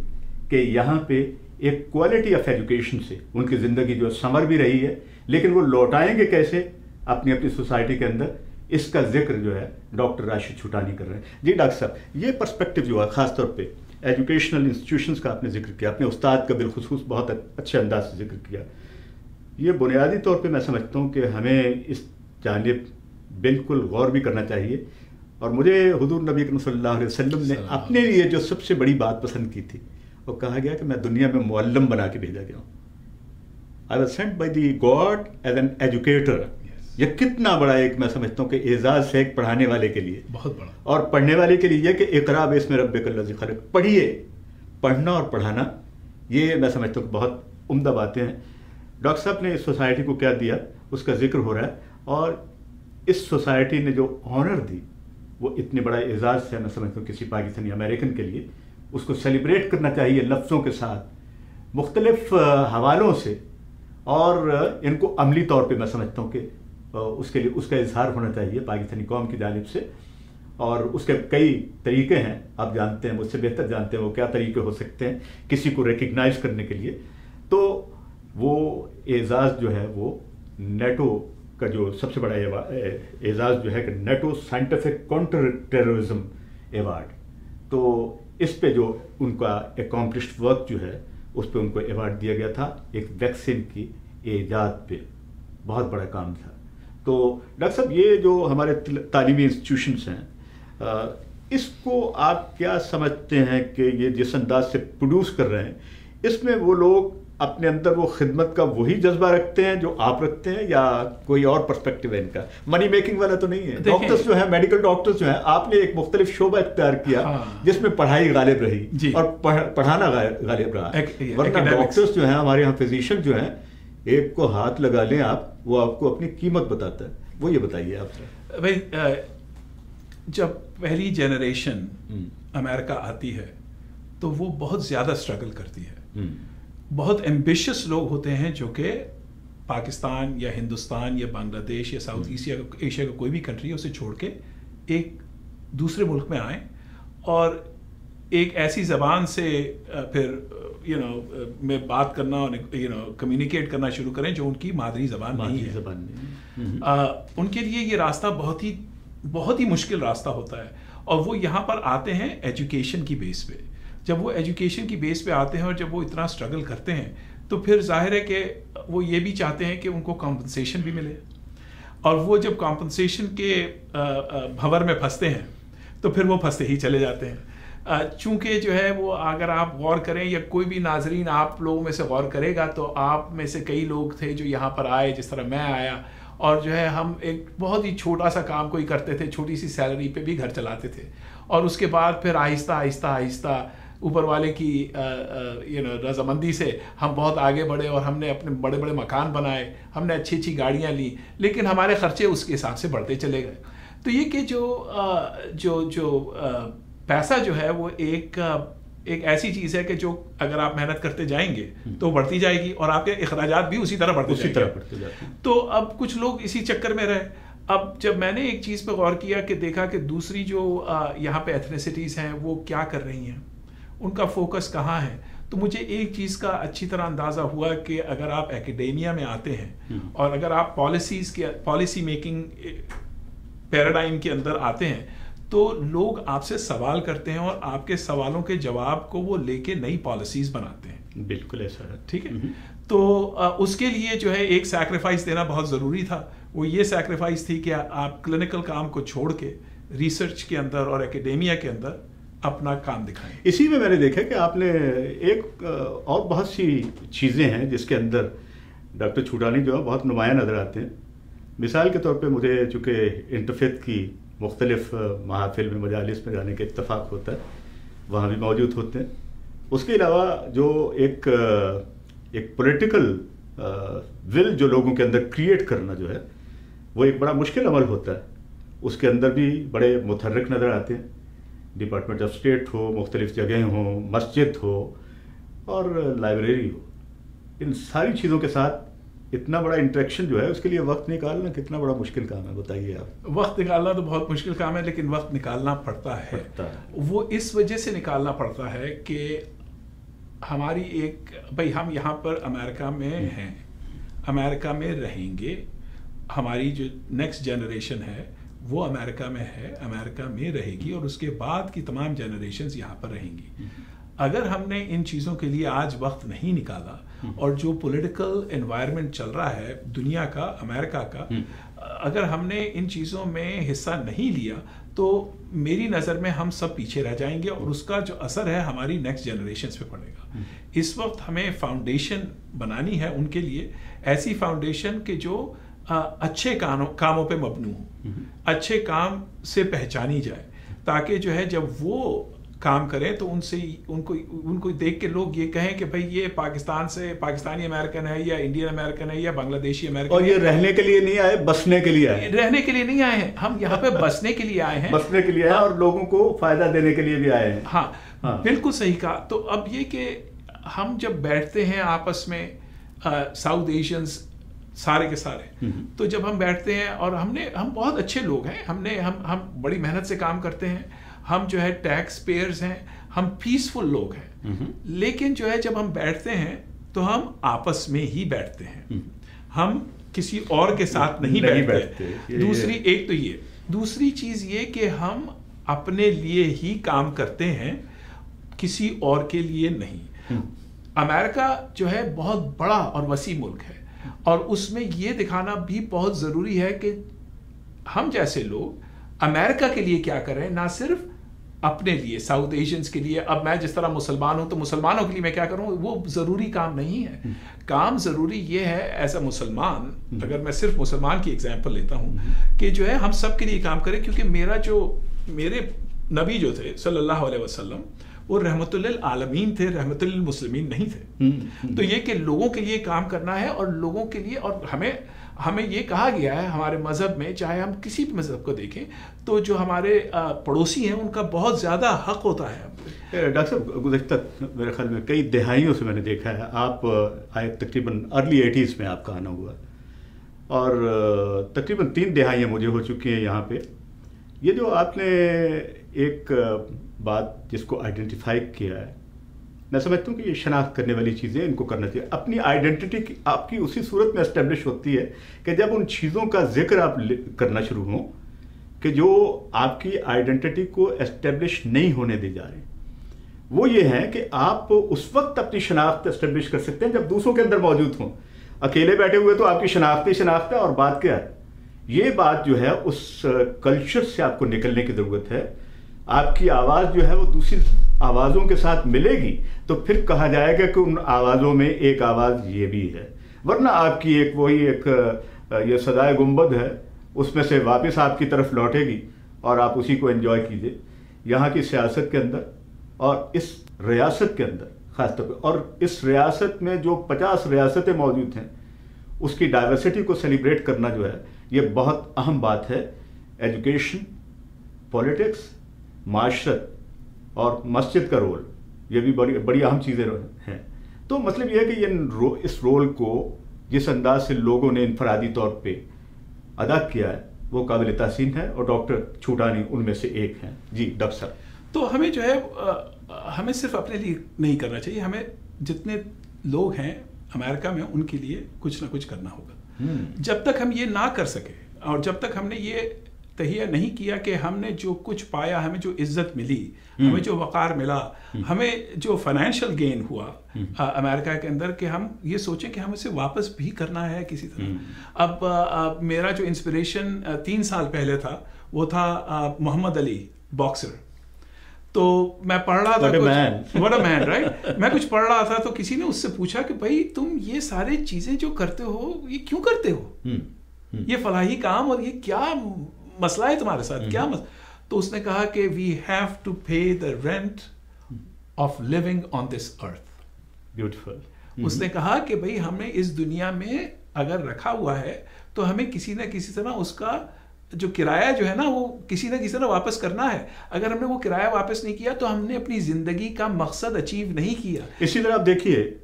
کہ یہاں پہ ایک کوالٹی آف ایجوکیشن سے ان کی زندگی جو سمر بھی رہی ہے، لیکن وہ لوٹائیں گے کیسے؟ اپنی اپنی سوسائٹی کے اندر اس کا ذکر جو ہے ڈاکٹر راشد چھٹانی کر رہے ہیں۔ جی ڈاکٹر صاحب، یہ پرسپیکٹو جو ہے، خاص طور پہ ایجوکیشنل انسٹیٹیوشنس کا آپ نے ذکر کیا، اپنے استاد کا بالخصوص بہت اچھے انداز سے ذکر کیا۔ یہ بنیادی طور پہ میں سمجھتا ہوں کہ ہمیں اس جانب بالکل غور بھی کرنا چاہیے۔ اور مجھے حضور نبی اکرم صلی اللہ علیہ وسلم نے اپنے لیے جو سب سے بڑی بات پسند کی تھی وہ کہا گیا کہ میں دنیا میں معلم بنا کے بھیجا گیا ہوں۔ I was sent by the God as an educator یہ کتنا بڑا ایک میں سمجھتا ہوں کہ اعزاز ہے ایک پڑھانے والے کے لیے۔ بہت بڑا۔ اور پڑھنے والے کے لیے یہ کہ اقراب اس میں رب کلزی خلق۔ پڑھیے۔ پڑھنا اور پڑھانا یہ میں سمجھتا ہوں کہ بہت عمدہ باتیں ہیں۔ ڈاکٹر صاحب نے اس سوسائٹی کو کیا دیا اس کا ذکر ہو رہا ہے۔ اور اس سوسائٹی نے جو آنر دی، وہ اتنے بڑا اعزاز ہے میں سمجھتا ہوں کسی پاکستانی امریکن کے لیے، اس کو سیلیبریٹ کرنا چاہیے لفظوں کے ساتھ، مختلف حوالوں سے، اور ان کو عملی طور پہ میں سمجھتا ہوں کہ اس کے لیے اس کا اظہار ہونا چاہیے پاکستانی قوم کی جانب سے، اور اس کے کئی طریقے ہیں، آپ جانتے ہیں، مجھ سے بہتر جانتے ہیں وہ کیا طریقے ہو سکتے ہیں کسی کو ریکگنائز کرنے کے لیے۔ تو وہ اعزاز جو ہے وہ نیٹو کا جو سب سے بڑا اعزاز جو ہے کہ NATO scientific counter terrorism award. تو اس پہ جو ان کا اکامپلشڈ ورک جو ہے، اس پہ ان کو ایوارڈ دیا گیا تھا، ایک ویکسین کی ایجاد پہ۔ بہت بڑا کام تھا۔ تو ڈاکٹر صاحب، یہ جو ہمارے تعلیمی انسٹیٹیوشنس ہیں اس کو آپ کیا سمجھتے ہیں کہ یہ جس انداز سے پروڈیوس کر رہے ہیں، اس میں وہ لوگ اپنے اندر وہ خدمت کا وہی جذبہ رکھتے ہیں جو آپ رکھتے ہیں یا کوئی اور پرسپیکٹو ہے ان کا؟ منی میکنگ والا تو نہیں ہے۔ ڈاکٹرز جو ہیں میڈیکل ڈاکٹرز جو ہیں آپ نے ایک مختلف شعبہ اختیار کیا ہاں۔ جس میں پڑھائی غالب رہی جی۔ اور پڑھانا غالب رہا۔ ورنہ ڈاکٹرز جو ہیں ہمارے یہاں فزیشین جو ہیں ایک کو ہاتھ لگا لیں آپ وہ آپ کو اپنی قیمت بتاتا ہے۔ وہ یہ بتائیے آپ۔ سے بھائی جب پہلی جنریشن امریکہ آتی ہے تو وہ بہت زیادہ اسٹرگل کرتی ہے۔ بہت ایمبیشس لوگ ہوتے ہیں جو کہ پاکستان یا ہندوستان یا بنگلہ دیش یا ساؤتھ ایشیا ایشیا کا کوئی بھی کنٹری ہے اسے چھوڑ کے ایک دوسرے ملک میں آئیں اور ایک ایسی زبان سے پھر یو نو میں بات کرنا اور یو نو کمیونیکیٹ کرنا شروع کریں جو ان کی مادری زبان نہیں ہے۔ زبان ان کے لیے یہ راستہ بہت ہی بہت ہی مشکل راستہ ہوتا ہے اور وہ یہاں پر آتے ہیں ایجوکیشن کی بیس پہ۔ جب وہ ایجوکیشن کی بیس پہ آتے ہیں اور جب وہ اتنا اسٹرگل کرتے ہیں، تو پھر ظاہر ہے کہ وہ یہ بھی چاہتے ہیں کہ ان کو کمپنسیشن بھی ملے۔ اور وہ جب کمپنسیشن کے بھور میں پھنستے ہیں، تو پھر وہ پھنستے ہی چلے جاتے ہیں۔ چونکہ جو ہے وہ اگر آپ غور کریں یا کوئی بھی ناظرین آپ لوگوں میں سے غور کرے گا، تو آپ میں سے کئی لوگ تھے جو یہاں پر آئے، جس طرح میں آیا۔ اور جو ہے ہم ایک بہت ہی چھوٹا سا کام کوئی کرتے تھے، چھوٹی سی سیلری پہ بھی گھر چلاتے تھے۔ اور اس کے بعد پھر آہستہ آہستہ آہستہ اوپر والے کی یو نو رضامندی سے ہم بہت آگے بڑھے اور ہم نے اپنے بڑے بڑے مکان بنائے ہم نے اچھی اچھی گاڑیاں لیں لیکن ہمارے خرچے اس کے حساب سے بڑھتے چلے گئے۔ تو یہ کہ جو جو جو پیسہ جو ہے وہ ایک ایک ایسی چیز ہے کہ جو اگر آپ محنت کرتے جائیں گے تو بڑھتی جائے گی اور آپ کے اخراجات بھی اسی طرح بڑھتے اسی طرح بڑھتے تو اب کچھ لوگ اسی چکر میں رہے۔ اب جب میں نے ایک چیز پہ غور کیا کہ دیکھا کہ دوسری جو یہاں پہ ایتھنیسٹیز ہیں وہ کیا کر رہی ہیں۔ ان کا فوکس کہاں ہے؟ تو مجھے ایک چیز کا اچھی طرح اندازہ ہوا کہ اگر آپ اکیڈیمیا میں آتے ہیں اور اگر آپ پالیسیز کے پالیسی میکنگ پیراڈائم کے اندر آتے ہیں تو لوگ آپ سے سوال کرتے ہیں اور آپ کے سوالوں کے جواب کو وہ لے کے نئی پالیسیز بناتے ہیں۔ بالکل ایسا ٹھیک ہے؟ تو اس کے لیے جو ہے ایک سیکریفائس دینا بہت ضروری تھا۔ وہ یہ سیکریفائس تھی کہ آپ کلینکل کام کو چھوڑ کے ریسرچ کے اندر اور اکیڈیمیا کے اندر اپنا کام دکھائیں۔ اسی میں میں نے دیکھا کہ آپ نے ایک اور بہت سی چیزیں ہیں جس کے اندر ڈاکٹر چھوٹانی جو ہے، بہت نمایاں نظر آتے ہیں۔ مثال کے طور پہ مجھے چونکہ انٹرفیت کی مختلف محافل میں، مجالس میں جانے کا اتفاق ہوتا ہے، وہاں بھی موجود ہوتے ہیں۔ اس کے علاوہ جو ایک ایک پولیٹیکل ول جو لوگوں کے اندر کریٹ کرنا جو ہے، وہ ایک بڑا مشکل عمل ہوتا ہے۔ اس کے اندر بھی بڑے متحرک نظر آتے ہیں۔ ڈپارٹمنٹ آف اسٹیٹ ہو مختلف جگہیں ہوں مسجد ہو اور لائبریری ہو ان ساری چیزوں کے ساتھ اتنا بڑا انٹریکشن جو ہے اس کے لیے وقت نکالنا کتنا بڑا مشکل کام ہے بتائیے آپ۔ وقت نکالنا تو بہت مشکل کام ہے لیکن وقت نکالنا پڑتا ہے۔ پڑتا وہ اس وجہ سے نکالنا پڑتا ہے کہ ہماری ایک بھائی ہم یہاں پر امریکہ میں ہیں۔ امریکہ میں رہیں گے۔ ہماری جو نیکسٹ جنریشن ہے وہ امریکہ میں ہے، امریکہ میں رہے گی اور اس کے بعد کی تمام جنریشنز یہاں پر رہیں گی۔ اگر ہم نے ان چیزوں کے لیے آج وقت نہیں نکالا اور جو پولیٹیکل انوائرمنٹ چل رہا ہے، دنیا کا، امریکہ کا، اگر ہم نے ان چیزوں میں حصہ نہیں لیا تو میری نظر میں ہم سب پیچھے رہ جائیں گے اور اس کا جو اثر ہے ہماری نیکسٹ جنریشنز پہ پڑے گا۔ اس وقت ہمیں فاؤنڈیشن بنانی ہے ان کے لیے، ایسی فاؤنڈیشن کہ جو اچھے کاموں پہ مبنو ہو اچھے کام سے پہچانی جائے تاکہ جو ہے جب وہ کام کریں تو ان سے ان کو ان کو دیکھ کے لوگ یہ کہیں کہ بھائی یہ پاکستان سے پاکستانی امریکن ہے یا انڈین امریکن ہے یا بنگلہ دیشی امریکن اور یہ رہنے کے لیے نہیں آئے بسنے کے لیے آئے۔ رہنے کے لیے نہیں آئے ہیں۔ ہم یہاں پہ بسنے کے لیے آئے ہیں۔ بسنے کے لیے آئے اور لوگوں کو فائدہ دینے کے لیے بھی آئے ہیں۔ ہاں بالکل صحیح کہا۔ تو اب یہ کہ ہم جب بیٹھتے ہیں آپس میں ساؤتھ ایشینز سارے کے سارے۔ تو جب ہم بیٹھتے ہیں اور ہم نے ہم بہت اچھے لوگ ہیں۔ ہم نے ہم ہم بڑی محنت سے کام کرتے ہیں۔ ہم جو ہے ٹیکس پیئرز ہیں۔ ہم پیسفل لوگ ہیں۔ لیکن جو ہے جب ہم بیٹھتے ہیں تو ہم آپس میں ہی بیٹھتے ہیں۔ ہم کسی اور کے ساتھ نہیں بیٹھتے۔ دوسری ایک تو یہ۔ دوسری چیز یہ کہ ہم اپنے لیے ہی کام کرتے ہیں۔ کسی اور کے لیے نہیں۔ امریکہ جو ہے بہت بڑا اور وسیع ملک ہے۔ اور اس میں یہ دکھانا بھی بہت ضروری ہے کہ ہم جیسے لوگ امریکہ کے لیے کیا کریں نہ صرف اپنے لیے ساؤتھ ایشینس کے لیے۔ اب میں جس طرح مسلمان ہوں تو مسلمانوں کے لیے میں کیا کروں؟ وہ ضروری کام نہیں ہے۔ کام ضروری یہ ہے ایز اے مسلمان اگر میں صرف مسلمان کی اگزامپل لیتا ہوں کہ جو ہے ہم سب کے لیے کام کریں کیونکہ میرا جو میرے نبی جو تھے صلی اللہ علیہ وسلم وہ رحمت للعالمین تھے رحمت للمسلمین نہیں تھے۔ تو یہ کہ لوگوں کے لیے کام کرنا ہے اور لوگوں کے لیے اور ہمیں ہمیں یہ کہا گیا ہے ہمارے مذہب میں چاہے ہم کسی بھی مذہب کو دیکھیں تو جو ہمارے پڑوسی ہیں ان کا بہت زیادہ حق ہوتا ہے۔ ڈاکٹر صاحب گزشتہ میرے خیال میں کئی دہائیوں سے میں نے دیکھا ہے۔ آپ آئے تقریباً ارلی ایٹیز میں آپ کا آنا ہوا۔ اور تقریباً تین دہائیاں مجھے ہو چکی ہیں یہاں پہ۔ یہ جو آپ نے ایک بات جس کو آئیڈینٹیفائی کیا ہے۔ میں سمجھتا ہوں کہ یہ شناخت کرنے والی چیزیں ان کو کرنا چاہیے۔ اپنی آئیڈینٹی آپ کی اسی صورت میں اسٹیبلش ہوتی ہے کہ جب ان چیزوں کا ذکر آپ کرنا شروع ہوں کہ جو آپ کی آئیڈینٹی کو اسٹیبلش نہیں ہونے دے جا رہے۔ وہ یہ ہے کہ آپ اس وقت اپنی شناخت اسٹیبلش کر سکتے ہیں جب دوسروں کے اندر موجود ہوں۔ اکیلے بیٹھے ہوئے تو آپ کی شناختی شناخت ہے اور بات کیا ہے؟ یہ بات جو ہے، اس کلچر سے آپ کو نکلنے کی ضرورت ہے۔ آپ کی آواز جو ہے وہ دوسری آوازوں کے ساتھ ملے گی، تو پھر کہا جائے گا کہ ان آوازوں میں ایک آواز یہ بھی ہے۔ ورنہ آپ کی ایک وہی ایک یہ سدائے گنبد ہے، اس میں سے واپس آپ کی طرف لوٹے گی اور آپ اسی کو انجوائے کیجیے یہاں کی سیاست کے اندر اور اس ریاست کے اندر، خاص طور پہ، اور اس ریاست میں جو پچاس ریاستیں موجود ہیں، اس کی ڈائیورسٹی کو سیلیبریٹ کرنا جو ہے، یہ بہت اہم بات ہے۔ ایجوکیشن پولیٹکس معاشرت اور مسجد کا رول یہ بھی بڑی بڑی اہم چیزیں ہیں۔ تو مطلب یہ ہے کہ یہ اس رول کو جس انداز سے لوگوں نے انفرادی طور پہ ادا کیا ہے وہ قابل تحسین ہے اور ڈاکٹر چھوٹانی ان میں سے ایک ہیں۔ جی ڈاکٹر صاحب۔ تو ہمیں جو ہے ہمیں صرف اپنے لیے نہیں کرنا چاہیے ہمیں جتنے لوگ ہیں امریکہ میں ان کے لیے کچھ نہ کچھ کرنا ہوگا۔ جب تک ہم یہ نہ کر سکے اور جب تک ہم نے یہ تہیہ نہیں کیا کہ ہم نے جو کچھ پایا ہمیں جو عزت ملی ہمیں جو وقار ملا ہمیں جو فائنینشیل گین ہوا امریکہ کے اندر کہ ہم یہ سوچیں کہ ہم اسے واپس بھی کرنا ہے کسی طرح۔ اب میرا جو انسپریشن تین سال پہلے تھا وہ تھا محمد علی باکسر تو میں پڑھ رہا تھا بڑا مین رائٹ میں کچھ پڑھ رہا تھا تو کسی نے اس سے پوچھا کہ بھائی تم یہ سارے چیزیں جو کرتے ہو یہ کیوں کرتے ہو؟ یہ فلاحی کام اور یہ کیا مسئلہ ہے تمہارے ساتھ کیا مسئلہ؟ تو اس نے کہا کہ we have to pay the rent of living on this earth beautiful اس نے کہا کہ بھائی ہمیں اس دنیا میں اگر رکھا ہوا ہے تو ہمیں کسی نہ کسی طرح اس کا جو کرایہ جو ہے نا وہ کسی نہ کسی طرح واپس کرنا ہے۔ اگر ہم نے وہ کرایہ واپس نہیں کیا تو ہم نے اپنی زندگی کا مقصد اچیو نہیں کیا۔ اسی طرح آپ دیکھیے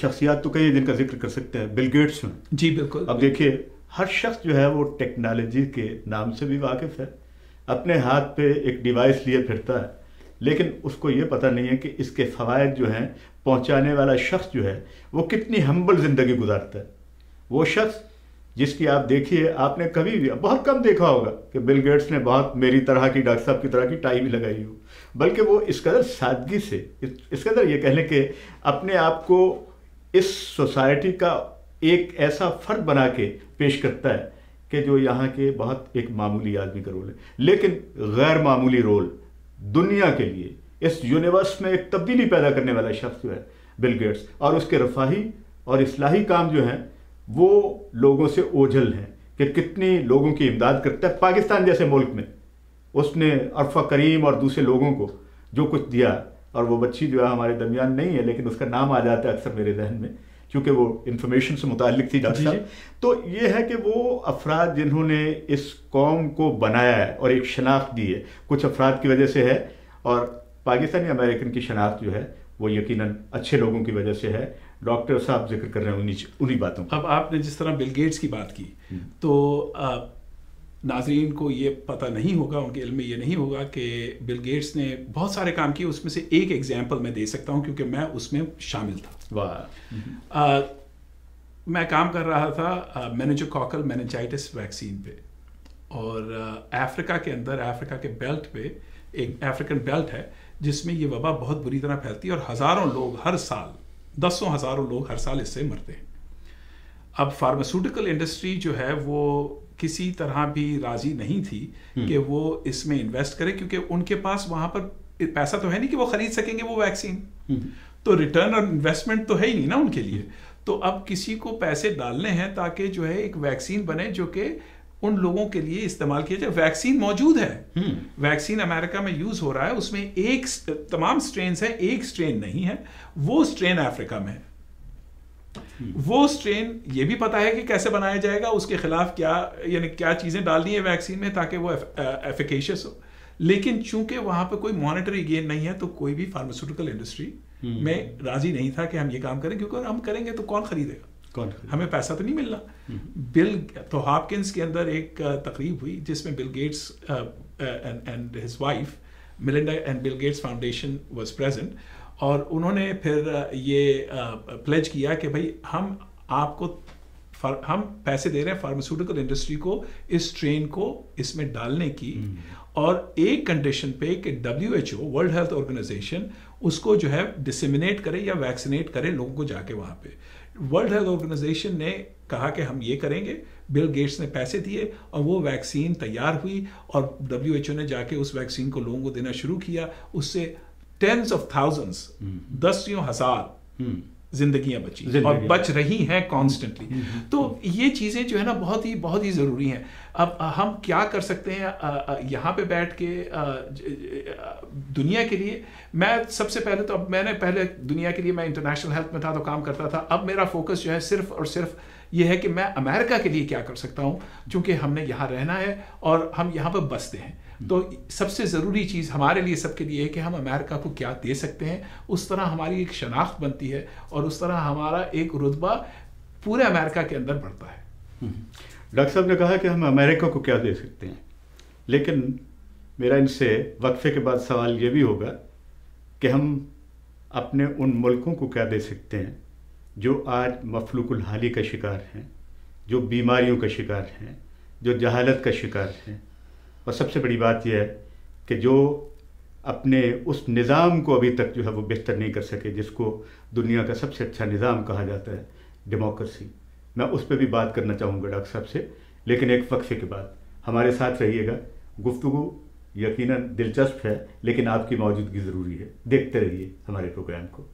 شخصیات تو کئی جن کا ذکر کر سکتے ہیں۔ بل گیٹس میں جی بالکل۔ اب دیکھیے ہر شخص جو ہے وہ ٹیکنالوجی کے نام سے بھی واقف ہے، اپنے ہاتھ پہ ایک ڈیوائس لیے پھرتا ہے، لیکن اس کو یہ پتہ نہیں ہے کہ اس کے فوائد جو ہیں، پہنچانے والا شخص جو ہے، وہ کتنی ہمبل زندگی گزارتا ہے۔ وہ شخص جس کی آپ دیکھیے، آپ نے کبھی بھی، بہت کم دیکھا ہوگا کہ بل گیٹس نے بہت میری طرح کی، ڈاکٹر صاحب کی طرح کی ٹائی بھی لگائی ہو۔ بلکہ وہ اس قدر سادگی سے، اس قدر یہ کہہ لیں کہ اپنے آپ کو اس سوسائٹی کا ایک ایسا فرد بنا کے پیش کرتا ہے کہ جو یہاں کے بہت ایک معمولی آدمی کا رول ہے۔ لیکن غیر معمولی رول دنیا کے لیے اس یونیورس میں ایک تبدیلی پیدا کرنے والا شخص جو ہے، بل گیٹس، اور اس کے رفاہی اور اصلاحی کام جو ہیں، وہ لوگوں سے اوجھل ہیں کہ کتنی لوگوں کی امداد کرتا ہے۔ پاکستان جیسے ملک میں اس نے عرفہ کریم اور دوسرے لوگوں کو جو کچھ دیا اور وہ بچی جو ہے ہمارے درمیان نہیں ہے، لیکن اس کا نام آ جاتا ہے اکثر میرے ذہن میں کیونکہ وہ انفارمیشن سے متعلق تھی ڈاکٹر صاحب۔ تو یہ ہے کہ وہ افراد جنہوں نے اس قوم کو بنایا ہے اور ایک شناخت دی ہے کچھ افراد کی وجہ سے ہے اور پاکستانی امریکن کی شناخت جو ہے وہ یقیناً اچھے لوگوں کی وجہ سے ہے۔ ڈاکٹر صاحب ذکر کر رہے ہیں انہی باتوں اب آپ نے جس طرح بل گیٹس کی بات کی تو ناظرین کو یہ پتہ نہیں ہوگا ان کے علم میں یہ نہیں ہوگا کہ بل گیٹس نے بہت سارے کام کیے اس میں سے ایک ایگزامپل میں دے سکتا ہوں کیونکہ میں اس میں شامل تھا۔ میں کام کر رہا تھا مینیجو کاکل مینیجائٹس ویکسین پہ۔ اور افریقہ کے اندر افریقہ کے بیلٹ پہ ایک افریقن بیلٹ ہے جس میں یہ وبا بہت بری طرح پھیلتی ہے اور ہزاروں لوگ ہر سال دسوں ہزاروں لوگ ہر سال اس سے مرتے ہیں۔ اب فارماسوٹیکل انڈسٹری جو ہے وہ کسی طرح بھی راضی نہیں تھی کہ وہ اس میں انویسٹ کرے کیونکہ ان کے پاس وہاں پر پیسہ تو ہے نہیں کہ وہ خرید سکیں گے وہ ویکسین تو ریٹرن اور انویسٹمنٹ تو ہے ہی نہیں نا ان کے لیے۔ تو اب کسی کو پیسے ڈالنے ہیں تاکہ جو ہے ایک ویکسین بنے جو کہ ان لوگوں کے لیے استعمال کیا جائے۔ ویکسین موجود ہے۔ ویکسین امریکہ میں یوز ہو رہا ہے۔ اس میں ایک تمام سٹرینز ہیں۔ ایک سٹرین نہیں ہے۔ وہ سٹرین افریقہ میں ہے۔ وہ سٹرین یہ بھی پتا ہے کہ کیسے بنایا جائے گا۔ اس کے خلاف کیا یعنی کیا چیزیں ڈالنی ہے ویکسین میں تاکہ وہ ایفیکیشس ہو۔ لیکن چونکہ وہاں پہ کوئی مانیٹری گین نہیں ہے تو کوئی بھی فارماسیوٹیکل انڈسٹری میں راضی نہیں تھا کہ ہم یہ کام کریں کیونکہ ہم کریں گے تو کون خریدے گا؟ ہمیں پیسہ تو نہیں ملنا۔ بل تو ہاپکنس کے اندر ایک تقریب ہوئی جس میں Bill Gates and his wife Melinda and Bill Gates foundation was present اور انہوں نے پھر یہ پلیج کیا کہ بھائی ہم آپ کو ہم پیسے دے رہے ہیں فارماسیوٹیکل انڈسٹری کو اس ٹرین کو اس میں ڈالنے کی۔ اور ایک کنڈیشن پہ کہ W H O world health organization اس کو جو ہے ڈسمنیٹ کرے یا ویکسینیٹ کرے لوگوں کو جا کے وہاں پہ۔ ورلڈ ہیلتھ آرگنائزیشن نے کہا کہ ہم یہ کریں گے بل گیٹس نے پیسے دیے اور وہ ویکسین تیار ہوئی اور ڈبلیو ایچ او نے جا کے اس ویکسین کو لوگوں کو دینا شروع کیا۔ اس سے ٹینس آف تھاؤزنڈس دسیوں ہزار زندگیاں بچی اور بچ رہی ہیں کانسٹنٹلی تو یہ چیزیں جو ہے نا بہت ہی بہت ہی ضروری ہیں۔ اب ہم کیا کر سکتے ہیں؟ یہاں پہ بیٹھ کے دنیا کے لیے۔ میں سب سے پہلے تو اب میں نے پہلے دنیا کے لیے میں انٹرنیشنل ہیلتھ میں تھا تو کام کرتا تھا۔ اب میرا فوکس جو ہے صرف اور صرف یہ ہے کہ میں امریکہ کے لیے کیا کر سکتا ہوں؟ چونکہ ہم نے یہاں رہنا ہے اور ہم یہاں پہ بستے ہیں۔ تو سب سے ضروری چیز ہمارے لیے سب کے لیے ہے کہ ہم امریکہ کو کیا دے سکتے ہیں۔ اس طرح ہماری ایک شناخت بنتی ہے اور اس طرح ہمارا ایک رتبہ پورے امریکہ کے اندر بڑھتا ہے۔ ڈاکٹر صاحب نے کہا کہ ہم امریکہ کو کیا دے سکتے ہیں۔ لیکن میرا ان سے وقفے کے بعد سوال یہ بھی ہوگا کہ ہم اپنے ان ملکوں کو کیا دے سکتے ہیں جو آج مفلوق الحالی کا شکار ہیں، جو بیماریوں کا شکار ہیں، جو جہالت کا شکار ہیں۔ اور سب سے بڑی بات یہ ہے کہ جو اپنے اس نظام کو ابھی تک جو ہے وہ بہتر نہیں کر سکے، جس کو دنیا کا سب سے اچھا نظام کہا جاتا ہے ڈیموکریسی میں اس پہ بھی بات کرنا چاہوں گا ڈاکٹر صاحب سے، لیکن ایک وقفے کے بعد۔ ہمارے ساتھ رہیے گا۔ گفتگو یقیناً دلچسپ ہے، لیکن آپ کی موجودگی ضروری ہے۔ دیکھتے رہیے ہمارے پروگرام کو۔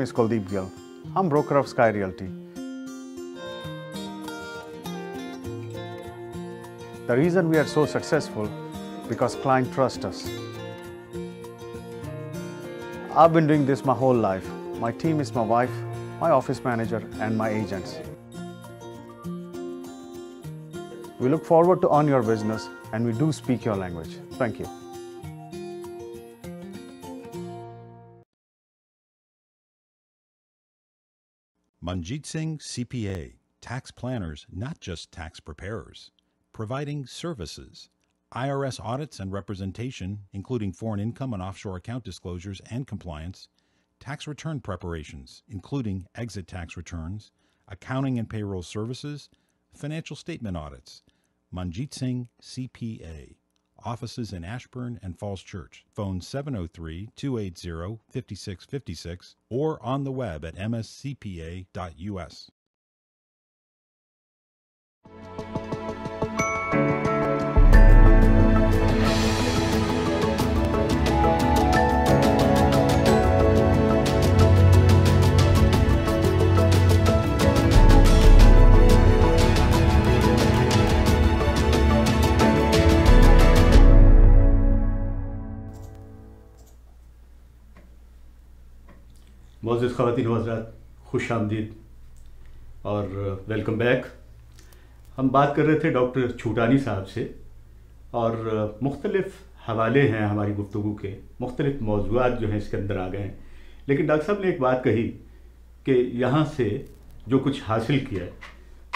Name is Kuldeep Gill. I'm broker of Sky Realty. The reason we are so successful because client trust us. I've been doing this my whole life. My team is my wife, my office manager, and my agents. We look forward to earn your business and we do speak your language. Thank you. Manjit Singh CPA, tax planners, not just tax preparers, providing services, IRS audits and representation, including foreign income and offshore account disclosures and compliance, tax return preparations, including exit tax returns, accounting and payroll services, financial statement audits. Manjit Singh CPA. Offices in Ashburn and Falls Church. Phone 703 280 5656 or on the web at mscpa.us. معزز خواتین و حضرات، خوش آمدید اور welcome back. ہم بات کر رہے تھے ڈاکٹر چھوٹانی صاحب سے اور مختلف حوالے ہیں ہماری گفتگو کے، مختلف موضوعات جو ہیں اس کے اندر آ گئے ہیں۔ لیکن ڈاکٹر صاحب نے ایک بات کہی کہ یہاں سے جو کچھ حاصل کیا ہے،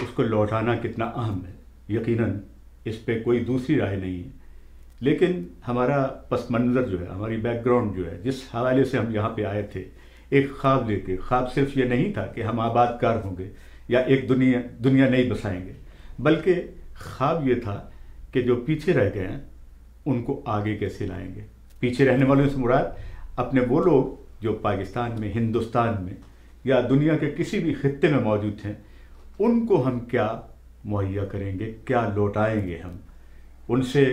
اس کو لوٹانا کتنا اہم ہے۔ یقیناً اس پہ کوئی دوسری رائے نہیں ہے۔ لیکن ہمارا پس منظر جو ہے، ہماری بیک گراؤنڈ جو ہے، جس حوالے سے ہم یہاں پہ آئے تھے ایک خواب لے کے خواب صرف یہ نہیں تھا کہ ہم آباد کار ہوں گے یا ایک دنیا دنیا نہیں بسائیں گے، بلکہ خواب یہ تھا کہ جو پیچھے رہ گئے ہیں، ان کو آگے کیسے لائیں گے؟ پیچھے رہنے والوں سے مراد اپنے وہ لوگ جو پاکستان میں، ہندوستان میں یا دنیا کے کسی بھی خطے میں موجود ہیں، ان کو ہم کیا مہیا کریں گے؟ کیا لوٹائیں گے ہم؟ ان سے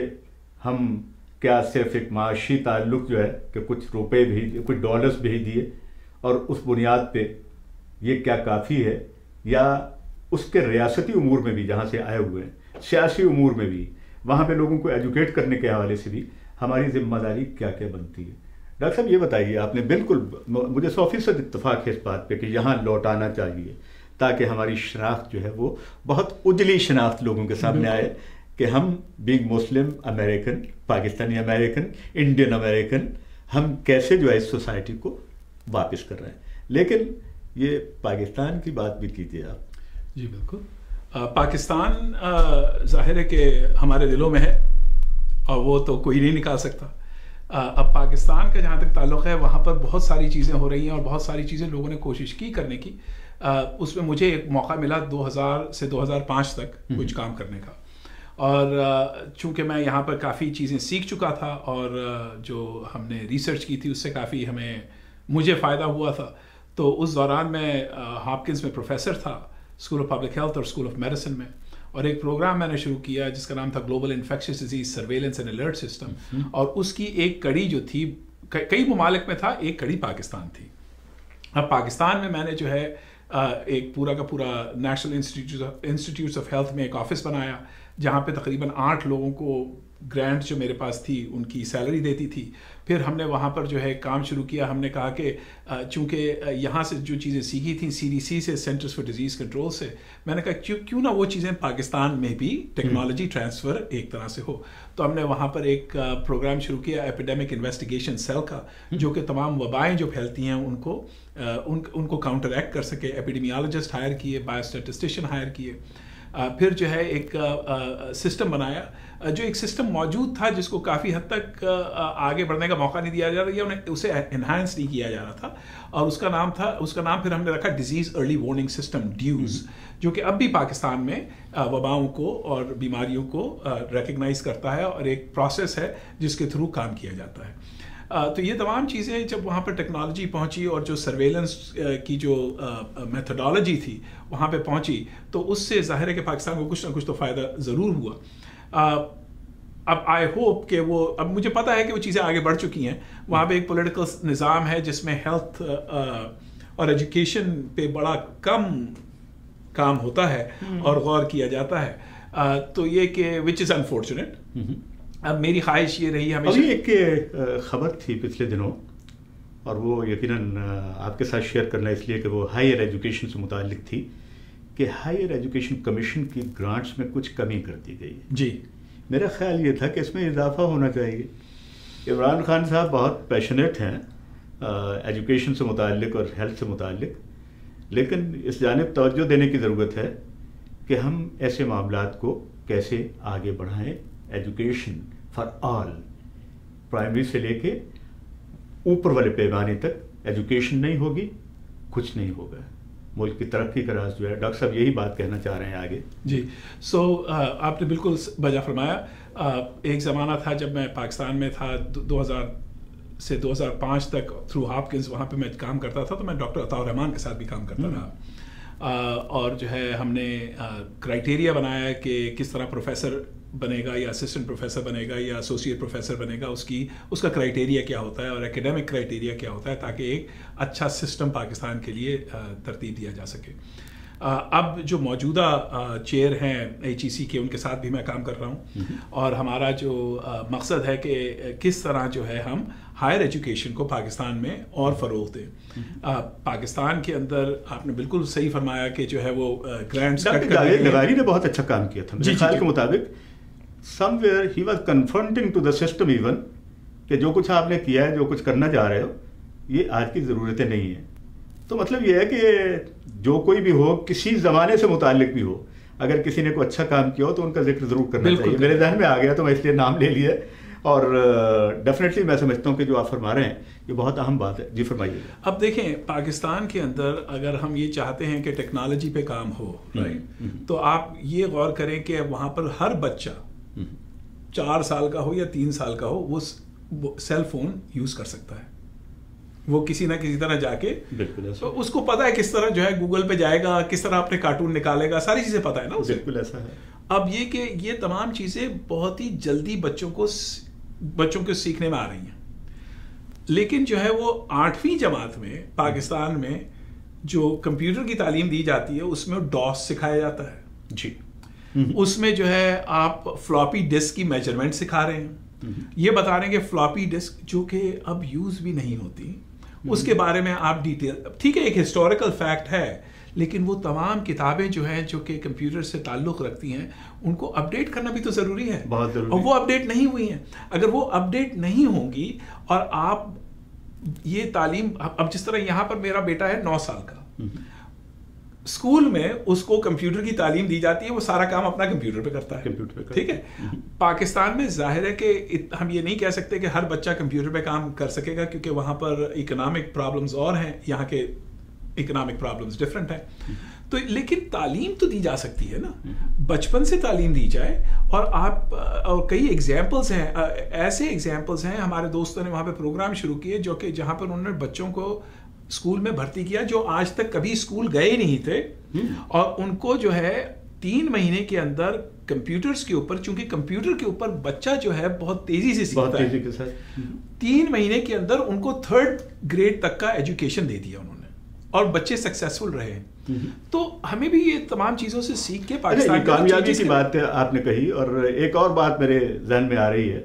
ہم کیا صرف ایک معاشی تعلق جو ہے کہ کچھ روپے دیے کچھ ڈالرز بھیج دیے اور اس بنیاد پہ یہ کیا کافی ہے یا اس کے ریاستی امور میں بھی جہاں سے آئے ہوئے ہیں سیاسی امور میں بھی وہاں پہ لوگوں کو ایجوکیٹ کرنے کے حوالے سے بھی ہماری ذمہ داری کیا کیا بنتی ہے؟ ڈاکٹر صاحب یہ بتائیے آپ نے بالکل مجھے سو فیصد اتفاق ہے اس بات پہ کہ یہاں لوٹانا چاہیے تاکہ ہماری شناخت جو ہے وہ بہت اجلی شناخت لوگوں کے سامنے آئے کہ ہم being Muslim American Pakistani American Indian American ہم کیسے جو ہے اس سوسائٹی کو واپس کر رہے ہیں۔ لیکن یہ پاکستان کی بات بھی کیجیے آپ۔ جی بالکل۔ پاکستان ظاہر ہے کہ ہمارے دلوں میں ہے اور وہ تو کوئی نہیں نکال سکتا۔ اب پاکستان کا جہاں تک تعلق ہے وہاں پر بہت ساری چیزیں ہو رہی ہیں اور بہت ساری چیزیں لوگوں نے کوشش کی کرنے کی۔ اس میں مجھے ایک موقع ملا دو ہزار سے دو ہزار پانچ تک کچھ کام کرنے کا۔ اور چونکہ میں یہاں پر کافی چیزیں سیکھ چکا تھا اور جو ہم نے ریسرچ کی تھی اس سے کافی ہمیں مجھے فائدہ ہوا تھا۔ تو اس دوران میں ہاپکنز میں پروفیسر تھا اسکول آف پبلک ہیلتھ اور اسکول آف میڈیسن میں۔ اور ایک پروگرام میں نے شروع کیا جس کا نام تھا global infectious disease surveillance and alert system اور اس کی ایک کڑی جو تھی کئی ممالک میں تھا ایک کڑی پاکستان تھی۔ اب پاکستان میں میں نے جو ہے ایک پورا کا پورا national institute institutes of health میں ایک آفس بنایا جہاں پہ تقریباً آٹھ لوگوں کو گرانٹ جو میرے پاس تھی ان کی سیلری دیتی تھی۔ پھر ہم نے وہاں پر جو ہے کام شروع کیا۔ ہم نے کہا کہ چونکہ یہاں سے جو چیزیں سیکھی تھیں، سی ڈی سی سے سینٹرز فار ڈیزیز کنٹرول سے، میں نے کہا، کیوں کیوں نہ وہ چیزیں پاکستان میں بھی ٹیکنالوجی ٹرانسفر ایک طرح سے ہو؟ تو ہم نے وہاں پر ایک پروگرام شروع کیا اپیڈیمک انویسٹیگیشن سیل کا، جو کہ تمام وبائیں جو پھیلتی ہیں، ان کو ان کو کاؤنٹر ایکٹ کر سکے۔ اپیڈیمیالوجسٹ ہائر کیے بایوسٹیٹسٹیشن ہائر کیے۔ پھر جو ہے ایک سسٹم بنایا۔ جو ایک سسٹم موجود تھا جس کو کافی حد تک آگے بڑھنے کا موقع نہیں دیا جا رہا یا انہیں، اسے انہانس نہیں کیا جا رہا تھا۔ اور اس کا نام تھا، اس کا نام پھر ہم نے رکھا disease early warning system DEWS جو کہ اب بھی پاکستان میں وباؤں کو اور بیماریوں کو ریکگنائز کرتا ہے اور ایک پروسیس ہے جس کے تھرو کام کیا جاتا ہے۔ تو یہ تمام چیزیں جب وہاں پر ٹیکنالوجی پہنچی اور جو سرویلنس کی جو میتھڈالوجی تھی وہاں پہ پہنچی تو اس سے ظاہر ہے کہ پاکستان کو کچھ نہ کچھ تو فائدہ ضرور ہوا۔ اب آئی ہوپ کہ وہ اب مجھے پتہ ہے کہ وہ چیزیں آگے بڑھ چکی ہیں۔ وہاں پہ ایک پولیٹیکل نظام ہے جس میں ہیلتھ اور ایجوکیشن پہ بڑا کم کام ہوتا ہے اور غور کیا جاتا ہے۔ تو یہ کہ وچ از انفارچونیٹ اب میری خواہش یہ رہی ہمیشہ ایک خبر تھی پچھلے دنوں اور وہ یقیناً آپ کے ساتھ شیئر کرنا اس لیے کہ وہ ہائر ایجوکیشن سے متعلق تھی کہ ہائر ایجوکیشن کمیشن کی گرانٹس میں کچھ کمی کر دی گئی جی۔ میرا خیال یہ تھا کہ اس میں اضافہ ہونا چاہیے۔ عمران خان صاحب بہت پیشنیٹ ہیں ایجوکیشن سے متعلق اور ہیلتھ سے متعلق لیکن اس جانب توجہ دینے کی ضرورت ہے کہ ہم ایسے معاملات کو کیسے آگے بڑھائیں۔ ایجوکیشن فار آل پرائمری سے لے کے اوپر والے پیمانے تک ایجوکیشن نہیں ہوگی کچھ نہیں ہوگا۔ ملک کی ترقی کا راز جو ہے ڈاکٹر صاحب یہی بات کہنا چاہ رہے ہیں آگے۔ جی سو آپ نے بالکل بجا فرمایا۔ ایک زمانہ تھا جب میں پاکستان میں تھا دو ہزار سے دو ہزار پانچ تک تھرو ہاپکنس وہاں پہ میں کام کرتا تھا تو میں ڈاکٹر عطا الرحمان کے ساتھ بھی کام کرتا تھا اور جو ہے ہم نے کرائٹیریا بنایا کہ کس طرح پروفیسر بنے گا یا اسسٹنٹ پروفیسر بنے گا یا ایسوسیٹ پروفیسر بنے گا اس کی اس کا کرائٹیریا کیا ہوتا ہے اور اکیڈیمک کرائٹیریا کیا ہوتا ہے تاکہ ایک اچھا سسٹم پاکستان کے لیے ترتیب دیا جا سکے۔ اب جو موجودہ چیئر ہیں ایچ ای سی کے ان کے ساتھ بھی میں کام کر رہا ہوں۔ اور ہمارا جو مقصد ہے کہ کس طرح جو ہے ہم ہائر ایجوکیشن کو پاکستان میں اور فروغ دیں۔ پاکستان کے اندر آپ نے بالکل صحیح فرمایا کہ جو ہے وہ گرانٹس نے بہت اچھا کام کیا تھا۔ جی, جی،, جی۔ کے مطابق somewhere he was confronting to the system even کہ جو کچھ آپ نے کیا ہے جو کچھ کرنا چاہ رہے ہو یہ آج کی ضرورتیں نہیں ہیں۔ تو مطلب یہ ہے کہ جو کوئی بھی ہو کسی زمانے سے متعلق بھی ہو اگر کسی نے کوئی اچھا کام کیا ہو تو ان کا ذکر ضرور کرنا چاہیے۔ میرے ذہن میں آ گیا تو میں اس لیے نام لے لیا اور ڈیفینیٹلی میں سمجھتا ہوں کہ جو آپ فرما رہے ہیں یہ بہت اہم بات ہے۔ جی فرمائیے۔ اب دیکھیں پاکستان کے اندر اگر ہم یہ چاہتے ہیں کہ ٹیکنالوجی پہ کام ہو تو آپ یہ غور کریں کہ وہاں پر ہر بچہ چار سال کا ہو یا تین سال کا ہو وہ سیل فون یوز کر سکتا ہے۔ وہ کسی نہ کسی طرح جا کے اس کو پتا ہے کس طرح جو ہے گوگل پہ جائے گا کس طرح اپنے کارٹون نکالے گا ساری چیزیں پتا ہے نا بالکل ایسا ہے۔ اب یہ کہ یہ تمام چیزیں بہت ہی جلدی بچوں کو بچوں کو سیکھنے میں آ رہی ہیں۔ لیکن جو ہے وہ آٹھویں جماعت میں پاکستان میں جو کمپیوٹر کی تعلیم دی جاتی ہے اس میں ڈاس سکھایا جاتا ہے۔ جی۔ اس میں جو ہے آپ فلاپی ڈسک کی میجرمنٹ سکھا رہے ہیں. یہ بتا رہے ہیں کہ فلاپی ڈسک جو کہ اب یوز بھی نہیں ہوتی اس کے بارے میں آپ ڈیٹیل ٹھیک ہے ایک ہسٹوریکل فیکٹ ہے لیکن وہ تمام کتابیں جو ہیں جو کہ کمپیوٹر سے تعلق رکھتی ہیں ان کو اپڈیٹ کرنا بھی تو ضروری ہے. اور وہ اپڈیٹ نہیں ہوئی ہیں. اگر وہ اپڈیٹ نہیں ہوں گی اور آپ یہ تعلیم اب جس طرح یہاں پر میرا بیٹا ہے نو سال کا اسکول میں اس کو کمپیوٹر کی تعلیم دی جاتی ہے وہ سارا کام اپنا کمپیوٹر پہ کرتا ہے۔ کمپیوٹر پہ ٹھیک ہے؟ پاکستان میں ظاہر ہے کہ ہم یہ نہیں کہہ سکتے کہ ہر بچہ کمپیوٹر پہ کام کر سکے گا کیونکہ وہاں پر اکنامک پرابلمز اور ہیں یہاں کے اکنامک پرابلمز ڈفرینٹ ہیں۔ تو لیکن تعلیم تو دی جا سکتی ہے نا۔ بچپن سے تعلیم دی جائے اور آپ اور کئی ایگزامپلس ہیں۔ ایسے ایگزامپلس ہیں ہمارے دوستوں نے وہاں پہ پروگرام شروع کیے جو کہ جہاں پر انہوں نے بچوں کو اسکول میں بھرتی کیا جو آج تک کبھی اسکول گئے نہیں تھے اور ان کو جو ہے تین مہینے کے اندر کمپیوٹرز کے اوپر چونکہ کمپیوٹر کے اوپر بچہ جو ہے بہت تیزی سے سیکھتا ہے۔ تین مہینے کے اندر ان کو تھرڈ گریڈ تک کا ایجوکیشن دے دیا انہوں نے اور بچے سکسیسفل رہے۔ تو ہمیں بھی یہ تمام چیزوں سے سیکھ کے پاکستان کامیابی کی بات آپ نے کہی اور ایک اور بات میرے ذہن میں آ رہی ہے۔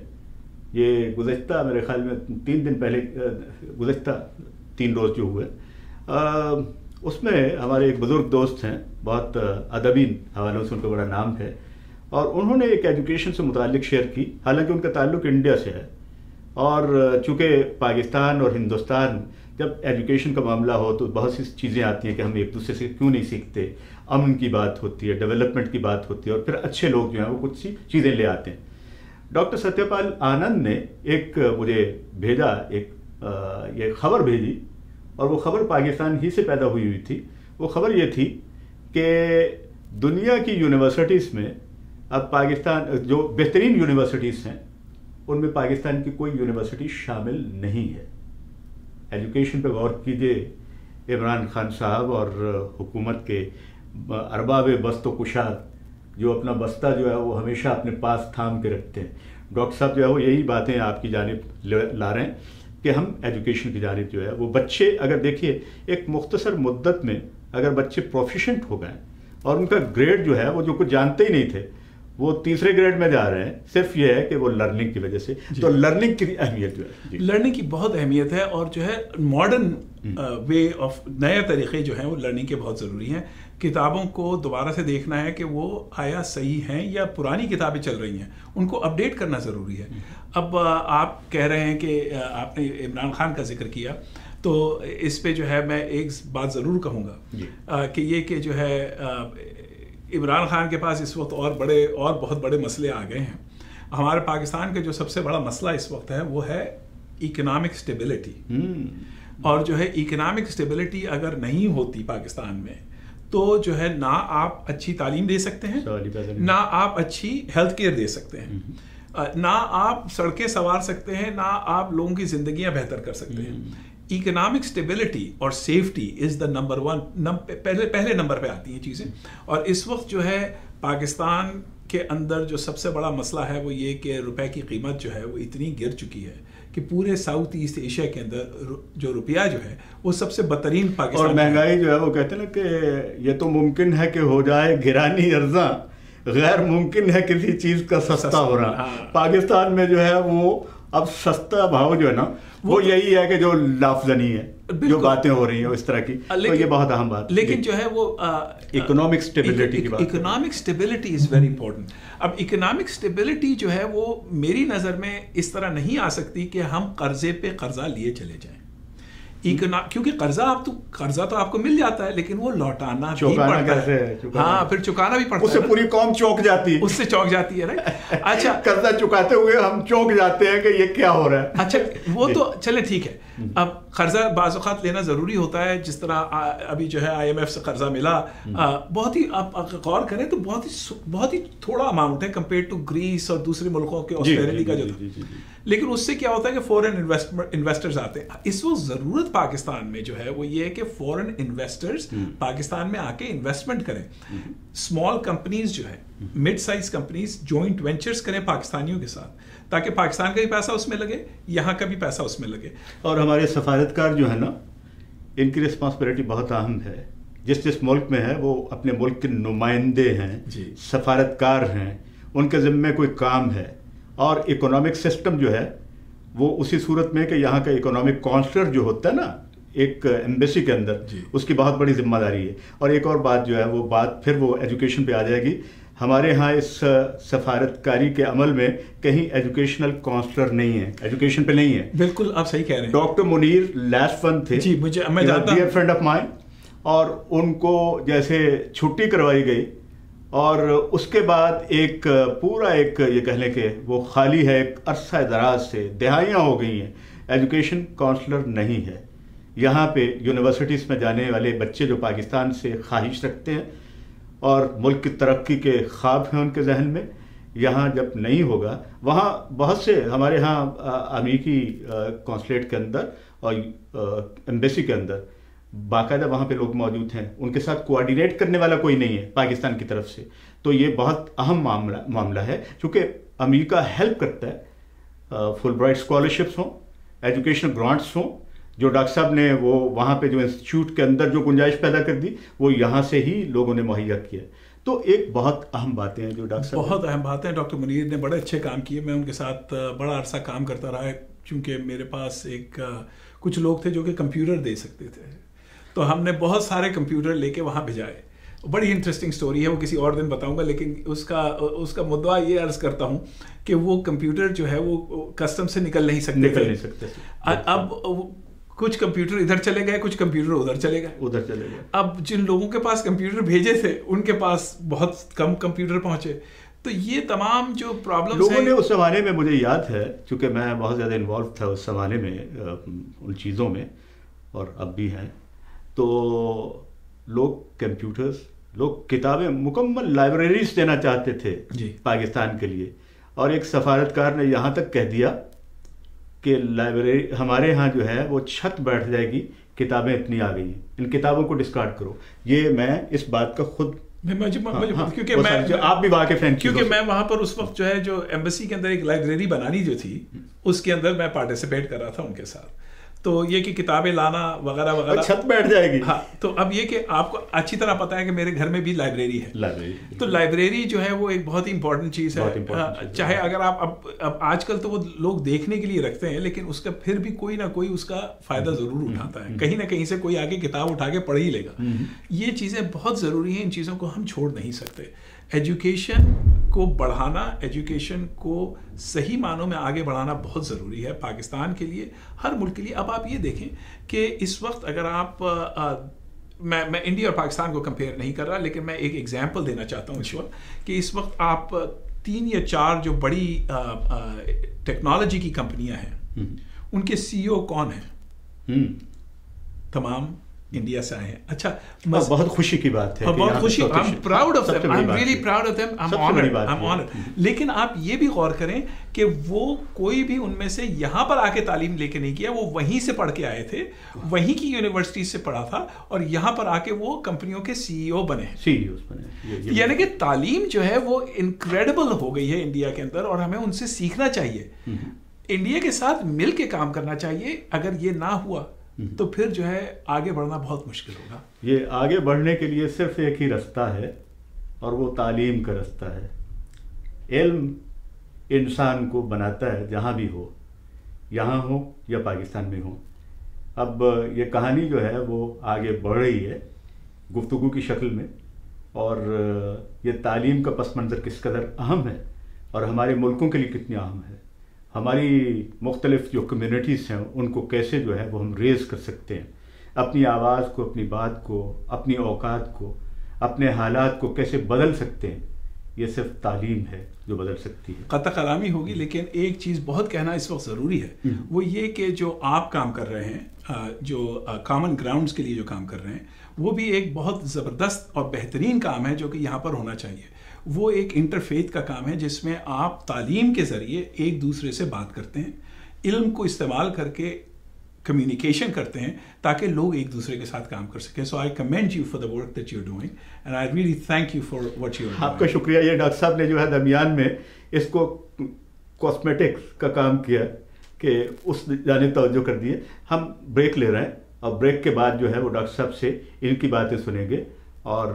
یہ گزشتہ میرے خیال میں تین دن پہلے گزشتہ تین روز جو ہوئے۔ اس میں ہمارے ایک بزرگ دوست ہیں، بہت ادبی حوالوں سے ان کا بڑا نام ہے۔ اور انہوں نے ایک ایجوکیشن سے متعلق شیئر کی، حالانکہ ان کا تعلق انڈیا سے ہے۔ اور چونکہ پاکستان اور ہندوستان جب ایجوکیشن کا معاملہ ہو تو بہت سی چیزیں آتی ہیں کہ ہم ایک دوسرے سے کیوں نہیں سیکھتے۔ امن کی بات ہوتی ہے ڈیولپمنٹ کی بات ہوتی ہے، اور پھر اچھے لوگ جو ہیں وہ کچھ سی چیزیں لے آتے ہیں۔ ڈاکٹر ستیہ پال آنند نے ایک مجھے بھیجا ایک یہ خبر بھیجی اور وہ خبر پاکستان ہی سے پیدا ہوئی ہوئی تھی۔ وہ خبر یہ تھی کہ دنیا کی یونیورسٹیز میں اب پاکستان، جو بہترین یونیورسٹیز ہیں، ان میں پاکستان کی کوئی یونیورسٹی شامل نہیں ہے۔ ایجوکیشن پہ غور کیجیے عمران خان صاحب اور حکومت کے ارباب بست و کشاد جو اپنا بستہ جو ہے، وہ ہمیشہ اپنے پاس تھام کے رکھتے ہیں۔ ڈاکٹر صاحب جو ہے، وہ یہی باتیں آپ کی جانب لا رہے ہیں۔ کہ ہم ایجوکیشن کی جانب جو ہے وہ بچے اگر دیکھیے ایک مختصر مدت میں اگر بچے پروفیشنٹ ہو گئے اور ان کا گریڈ جو ہے وہ جو کچھ جانتے ہی نہیں تھے وہ تیسرے گریڈ میں جا رہے ہیں صرف یہ ہے کہ وہ لرننگ کی وجہ سے۔ جی۔ تو لرننگ کی اہمیت جو ہے۔ جی۔ لرننگ کی بہت اہمیت ہے اور جو ہے ماڈرن وے آف نئے طریقے جو ہیں وہ لرننگ کے بہت ضروری ہیں۔ کتابوں کو دوبارہ سے دیکھنا ہے کہ وہ آیا صحیح ہیں یا پرانی کتابیں چل رہی ہیں ان کو اپڈیٹ کرنا ضروری ہے۔ اب آپ کہہ رہے ہیں کہ آپ نے عمران خان کا ذکر کیا تو اس پہ جو ہے میں ایک بات ضرور کہوں جی۔ گا کہ یہ کہ جو ہے عمران خان کے پاس اس وقت اور بڑے اور بہت بڑے مسئلے آ گئے ہیں۔ ہمارے پاکستان کا جو سب سے بڑا مسئلہ اس وقت ہے وہ ہے اکنامک اسٹیبلٹی اور جو ہے اکنامک اسٹیبلٹی اگر نہیں ہوتی پاکستان میں تو جو ہے نہ آپ اچھی تعلیم دے سکتے ہیں نہ آپ اچھی ہیلتھ کیئر دے سکتے ہیں۔ نہ آپ سڑکیں سنوار سکتے ہیں نہ آپ لوگوں کی زندگیاں بہتر کر سکتے ہیں۔ اکنامک اسٹیبلٹی اور safety is the number one پہلے پہلے نمبر پہ آتی ہیں چیزیں۔ اور اس وقت جو ہے پاکستان کے اندر جو سب سے بڑا مسئلہ ہے وہ یہ کہ روپے کی قیمت جو ہے وہ اتنی گر چکی ہے۔ کہ پورے ساؤتھ ایسٹ ایشیا کے اندر جو روپیہ جو ہے وہ سب سے بدترین پاکستان اور مہنگائی جو ہے وہ کہتے ہیں نا کہ یہ تو ممکن ہے کہ ہو جائے گرانی ارزاں غیر ممکن ہے کسی چیز کا سستا ہو رہا ہاں۔ پاکستان میں جو ہے وہ اب سستا بھاؤ جو ہے نا وہ یہی ہے کہ جو لافظنی ہے جو باتیں ہو رہی ہیں اس طرح کی تو یہ بہت اہم بات لیکن جو ہے وہ اکنامک سٹیبلٹی کی بات economic stability is very important اب اکنامک سٹیبلٹی جو ہے وہ میری نظر میں اس طرح نہیں آ سکتی کہ ہم قرضے پہ قرضہ لیے چلے جائیں۔ کیونکہ قرضہ آپ تو قرضہ تو آپ کو مل جاتا ہے لیکن وہ لوٹانا بھی پڑتا ہے۔ ہاں پھر چکانا بھی پڑتا ہے اس سے پوری قوم چوک جاتی ہے۔ اس سے چوک جاتی ہے اچھا۔ قرضہ چکاتے ہوئے ہم چوک جاتے ہیں کہ یہ کیا ہو رہا ہے۔ اچھا وہ تو چلے ٹھیک ہے۔ اب قرضہ بعض اوقات لینا ضروری ہوتا ہے جس طرح ابھی جو ہے آئی ایم ایف سے قرضہ ملا بہت ہی آپ غور کریں تو بہت ہی بہت ہی تھوڑا اماؤنٹ ہے کمپیئر ٹو گریس اور دوسرے ملکوں کے آسٹریلیا کا جو لیکن اس سے کیا ہوتا ہے کہ فورن انویسٹرز آتے ہیں۔ اس وقت ضرورت پاکستان میں جو ہے وہ یہ ہے کہ فورن انویسٹرز پاکستان میں آ کے انویسٹمنٹ کریں۔ اسمال کمپنیز جو ہے mid size companies joint ventures کریں پاکستانیوں کے ساتھ۔ تاکہ پاکستان کا بھی پیسہ اس میں لگے یہاں کا بھی پیسہ اس میں لگے۔ اور ہمارے سفارتکار جو ہے نا ان کی رسپانسبلٹی بہت اہم ہے۔ جس جس ملک میں ہے وہ اپنے ملک کے نمائندے ہیں جی۔ سفارتکار ہیں۔ ان کے ذمے کوئی کام ہے۔ اور اکنامک سسٹم جو ہے وہ اسی صورت میں کہ یہاں کا اکنامک کانسلر جو ہوتا ہے نا ایک ایمبیسی کے اندر جی۔ اس کی بہت بڑی ذمہ داری ہے۔ اور ایک اور بات جو ہے وہ بات پھر وہ ایجوکیشن پہ آ جائے گی۔ ہمارے ہاں اس سفارتکاری کے عمل میں کہیں ایجوکیشنل کانسلر نہیں ہے۔ ایجوکیشن پہ نہیں ہے۔ بالکل آپ صحیح کہہ رہے ہیں۔ ڈاکٹر منیر لاسٹ ون تھے۔ جی مجھے میں ہوں۔ فرینڈ آف مائن اور ان کو جیسے چھٹی کروائی گئی۔ اور اس کے بعد ایک پورا ایک یہ کہہ لیں کہ وہ خالی ہے ایک عرصہ دراز سے دہائیاں ہو گئی ہیں۔ ایجوکیشن کانسلر نہیں ہے۔ یہاں پہ یونیورسٹیز میں جانے والے بچے جو پاکستان سے خواہش رکھتے ہیں اور ملک کی ترقی کے خواب ہیں ان کے ذہن میں، یہاں جب نہیں ہوگا، وہاں بہت سے ہمارے ہاں امریکی کونسلیٹ کے اندر اور ایمبیسی کے اندر باقاعدہ وہاں پہ لوگ موجود ہیں۔ ان کے ساتھ کوآڈینیٹ کرنے والا کوئی نہیں ہے پاکستان کی طرف سے۔ تو یہ بہت اہم معاملہ معاملہ ہے۔ چونکہ امریکہ ہیلپ کرتا ہے فل برائٹ اسکالرشپس ہوں ایجوکیشن گرانٹس ہوں جو ڈاکٹر صاحب نے وہ وہاں پہ جو انسٹیٹیوٹ کے اندر جو گنجائش پیدا کر دی وہ یہاں سے ہی لوگوں نے مہیا کیا۔ تو ایک بہت اہم باتیں ہیں جو ڈاکٹر بہت اہم باتیں ڈاکٹر منیر نے بڑے اچھے کام کیے۔ میں ان کے ساتھ بڑا عرصہ کام کرتا رہا۔ ہے چونکہ میرے پاس ایک کچھ لوگ تھے جو کہ کمپیوٹر دے سکتے تھے۔ تو ہم نے بہت سارے کمپیوٹر لے کے وہاں بھیجائے۔ بڑی انٹرسٹنگ سٹوری ہے وہ کسی اور دن بتاؤں گا۔ لیکن اس کا اس کا مدعا یہ عرض کرتا ہوں کہ وہ کمپیوٹر جو ہے وہ کسٹم سے نکل نہیں سکتے نکل نہیں سکتے۔ اب کچھ کمپیوٹر ادھر چلے گئے کچھ کمپیوٹر ادھر چلے گئے۔ ادھر چلے گئے۔ اب جن لوگوں کے پاس کمپیوٹر بھیجے تھے ان کے پاس بہت کم کمپیوٹر پہنچے۔ تو یہ تمام جو پرابلم لوگوں نے اس زمانے میں مجھے یاد ہے چونکہ میں بہت زیادہ انوالو تھا اس زمانے میں ان چیزوں میں اور اب بھی ہیں۔ تو لوگ کمپیوٹرز لوگ کتابیں مکمل لائبریریز دینا چاہتے تھے جی۔ پاکستان کے لیے۔ اور ایک سفارتکار نے یہاں تک کہہ دیا کہ لائبریری ہمارے ہاں جو ہے وہ چھت بیٹھ جائے گی کتابیں اتنی آ گئی ہیں۔ ان کتابوں کو ڈسکارڈ کرو۔ یہ میں اس بات کا خود کیونکہ میں آپ بھی کے فرینڈ کیونکہ میں وہاں پر اس وقت جو ہے جو ایمبسی کے اندر ایک لائبریری بنانی جو تھی اس کے اندر میں پارٹیسپیٹ کر رہا تھا ان کے ساتھ۔ تو یہ کہ کتابیں لانا وغیرہ وغیرہ۔ چھت بیٹھ جائے گی۔ ہاں تو اب یہ کہ آپ کو اچھی طرح پتا ہے کہ میرے گھر میں بھی لائبریری ہے۔ تو لائبریری جو ہے وہ ایک بہت ہی امپورٹنٹ چیز ہے۔ چاہے اگر آپ اب اب آج کل تو وہ لوگ دیکھنے کے لیے رکھتے ہیں لیکن اس کا پھر بھی کوئی نہ کوئی اس کا فائدہ ضرور اٹھاتا ہے۔ کہیں نہ کہیں سے کوئی آگے کتاب اٹھا کے پڑھ ہی لے گا۔ یہ چیزیں بہت ضروری ہیں ان چیزوں کو ہم چھوڑ نہیں سکتے۔ ایجوکیشن کو بڑھانا ایجوکیشن کو صحیح معنوں میں آگے بڑھانا بہت ضروری ہے پاکستان کے لیے ہر ملک کے لیے۔ اب آپ یہ دیکھیں کہ اس وقت اگر آپ میں میں انڈیا اور پاکستان کو کمپیئر نہیں کر رہا لیکن میں ایک ایگزامپل دینا چاہتا ہوں اس وقت کہ اس وقت آپ تین یا چار جو بڑی ٹیکنالوجی کی کمپنیاں ہیں ان کے سی او کون ہیں؟ تمام انڈیا سے آئے ہیں۔ اچھا بہت خوشی کی بات ہے بہت خوشی۔ Proud of them I really proud of them لیکن آپ یہ بھی غور کریں کہ وہ کوئی بھی ان میں سے یہاں پر آ کے تعلیم لے کے نہیں کیا وہ وہیں سے پڑھ کے آئے تھے۔ وہیں کی یونیورسٹی سے پڑھا تھا اور یہاں پر آ کے وہ کمپنیوں کے سی ای او بنے یعنی کہ تعلیم جو ہے وہ انکریڈبل ہو گئی ہے انڈیا کے اندر اور ہمیں ان سے سیکھنا چاہیے۔ انڈیا کے ساتھ مل کے کام کرنا چاہیے۔ اگر یہ نہ ہوا تو پھر جو ہے آگے بڑھنا بہت مشکل ہوگا۔ یہ آگے بڑھنے کے لیے صرف ایک ہی رستہ ہے اور وہ تعلیم کا رستہ ہے۔ علم انسان کو بناتا ہے جہاں بھی ہو یہاں ہو یا پاکستان میں ہو اب یہ کہانی جو ہے وہ آگے بڑھ رہی ہے گفتگو کی شکل میں اور یہ تعلیم کا پس منظر کس قدر اہم ہے اور ہمارے ملکوں کے لیے کتنی اہم ہے۔ ہماری مختلف جو کمیونٹیز ہیں ان کو کیسے جو ہے وہ ہم ریز کر سکتے ہیں؟ اپنی آواز کو اپنی بات کو اپنی اوقات کو اپنے حالات کو کیسے بدل سکتے ہیں؟ یہ صرف تعلیم ہے جو بدل سکتی ہے۔ قطع کلامی ہوگی لیکن ایک چیز بہت کہنا اس وقت ضروری ہے۔ وہ یہ کہ جو آپ کام کر رہے ہیں جو کامن گراؤنڈز کے لیے جو کام کر رہے ہیں وہ بھی ایک بہت زبردست اور بہترین کام ہے جو کہ یہاں پر ہونا چاہیے۔ وہ ایک انٹرفیت کا کام ہے جس میں آپ تعلیم کے ذریعے ایک دوسرے سے بات کرتے ہیں، علم کو استعمال کر کے کمیونیکیشن کرتے ہیں تاکہ لوگ ایک دوسرے کے ساتھ کام کر سکیں۔ So I commend you for the work that you doing and I really thank you for what you آپ کا شکریہ، یہ ڈاکٹر صاحب نے جو ہے درمیان میں اس کو کاسمیٹکس کا کام کیا کہ اس جانب توجہ کر دیے ہم بریک لے رہے ہیں اور بریک کے بعد جو ہے وہ ڈاکٹر صاحب سے ان کی باتیں سنیں گے اور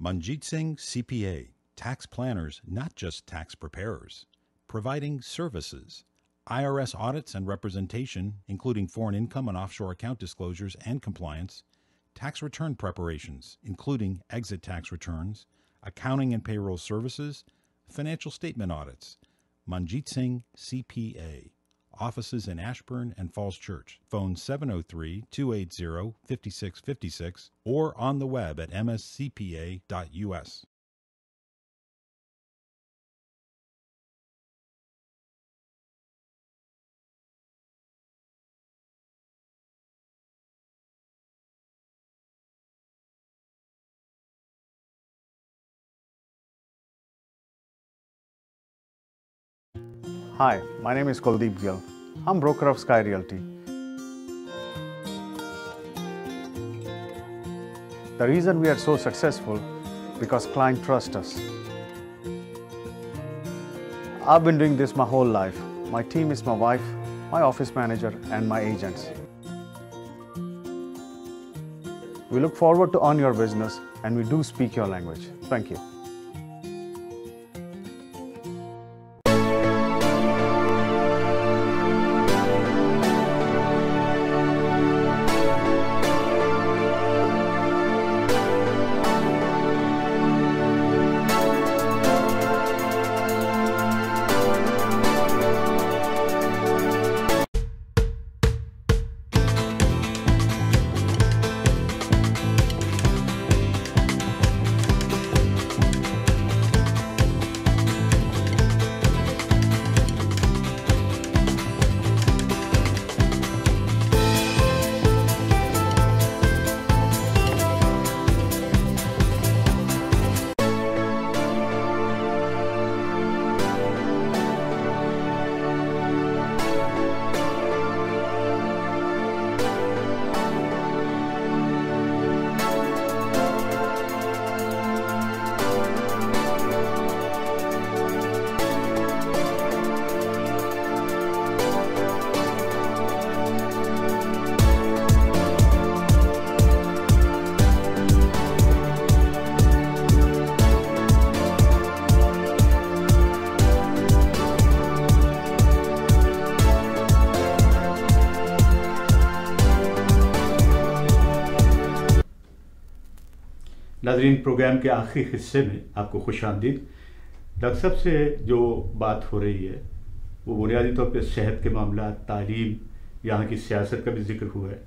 Manjit Singh, CPA, tax planners, not just tax preparers, providing services, IRS audits and representation, including foreign income and offshore account disclosures and compliance, tax return preparations, including exit tax returns, accounting and payroll services, financial statement audits. Manjit Singh, CPA offices in Ashburn and Falls Church. Phone 703-280-5656 or on the web at mscpa.us. Hi, my name is Kuldeep Gill. I'm broker of Sky Realty. The reason we are so successful because client trust us. I've been doing this my whole life. My team is my wife, my office manager and my agents. We look forward to earn your business and we do speak your language. Thank you. ناظرین programme کے آخری حصے میں آپ کو خوش آمدید۔ Doctor صاحب سے جو بات ہو رہی ہے، وہ بنیادی طور پہ صحت کے معاملات، تعلیم، یہاں کی سیاست کا بھی ذکر ہوا ہے۔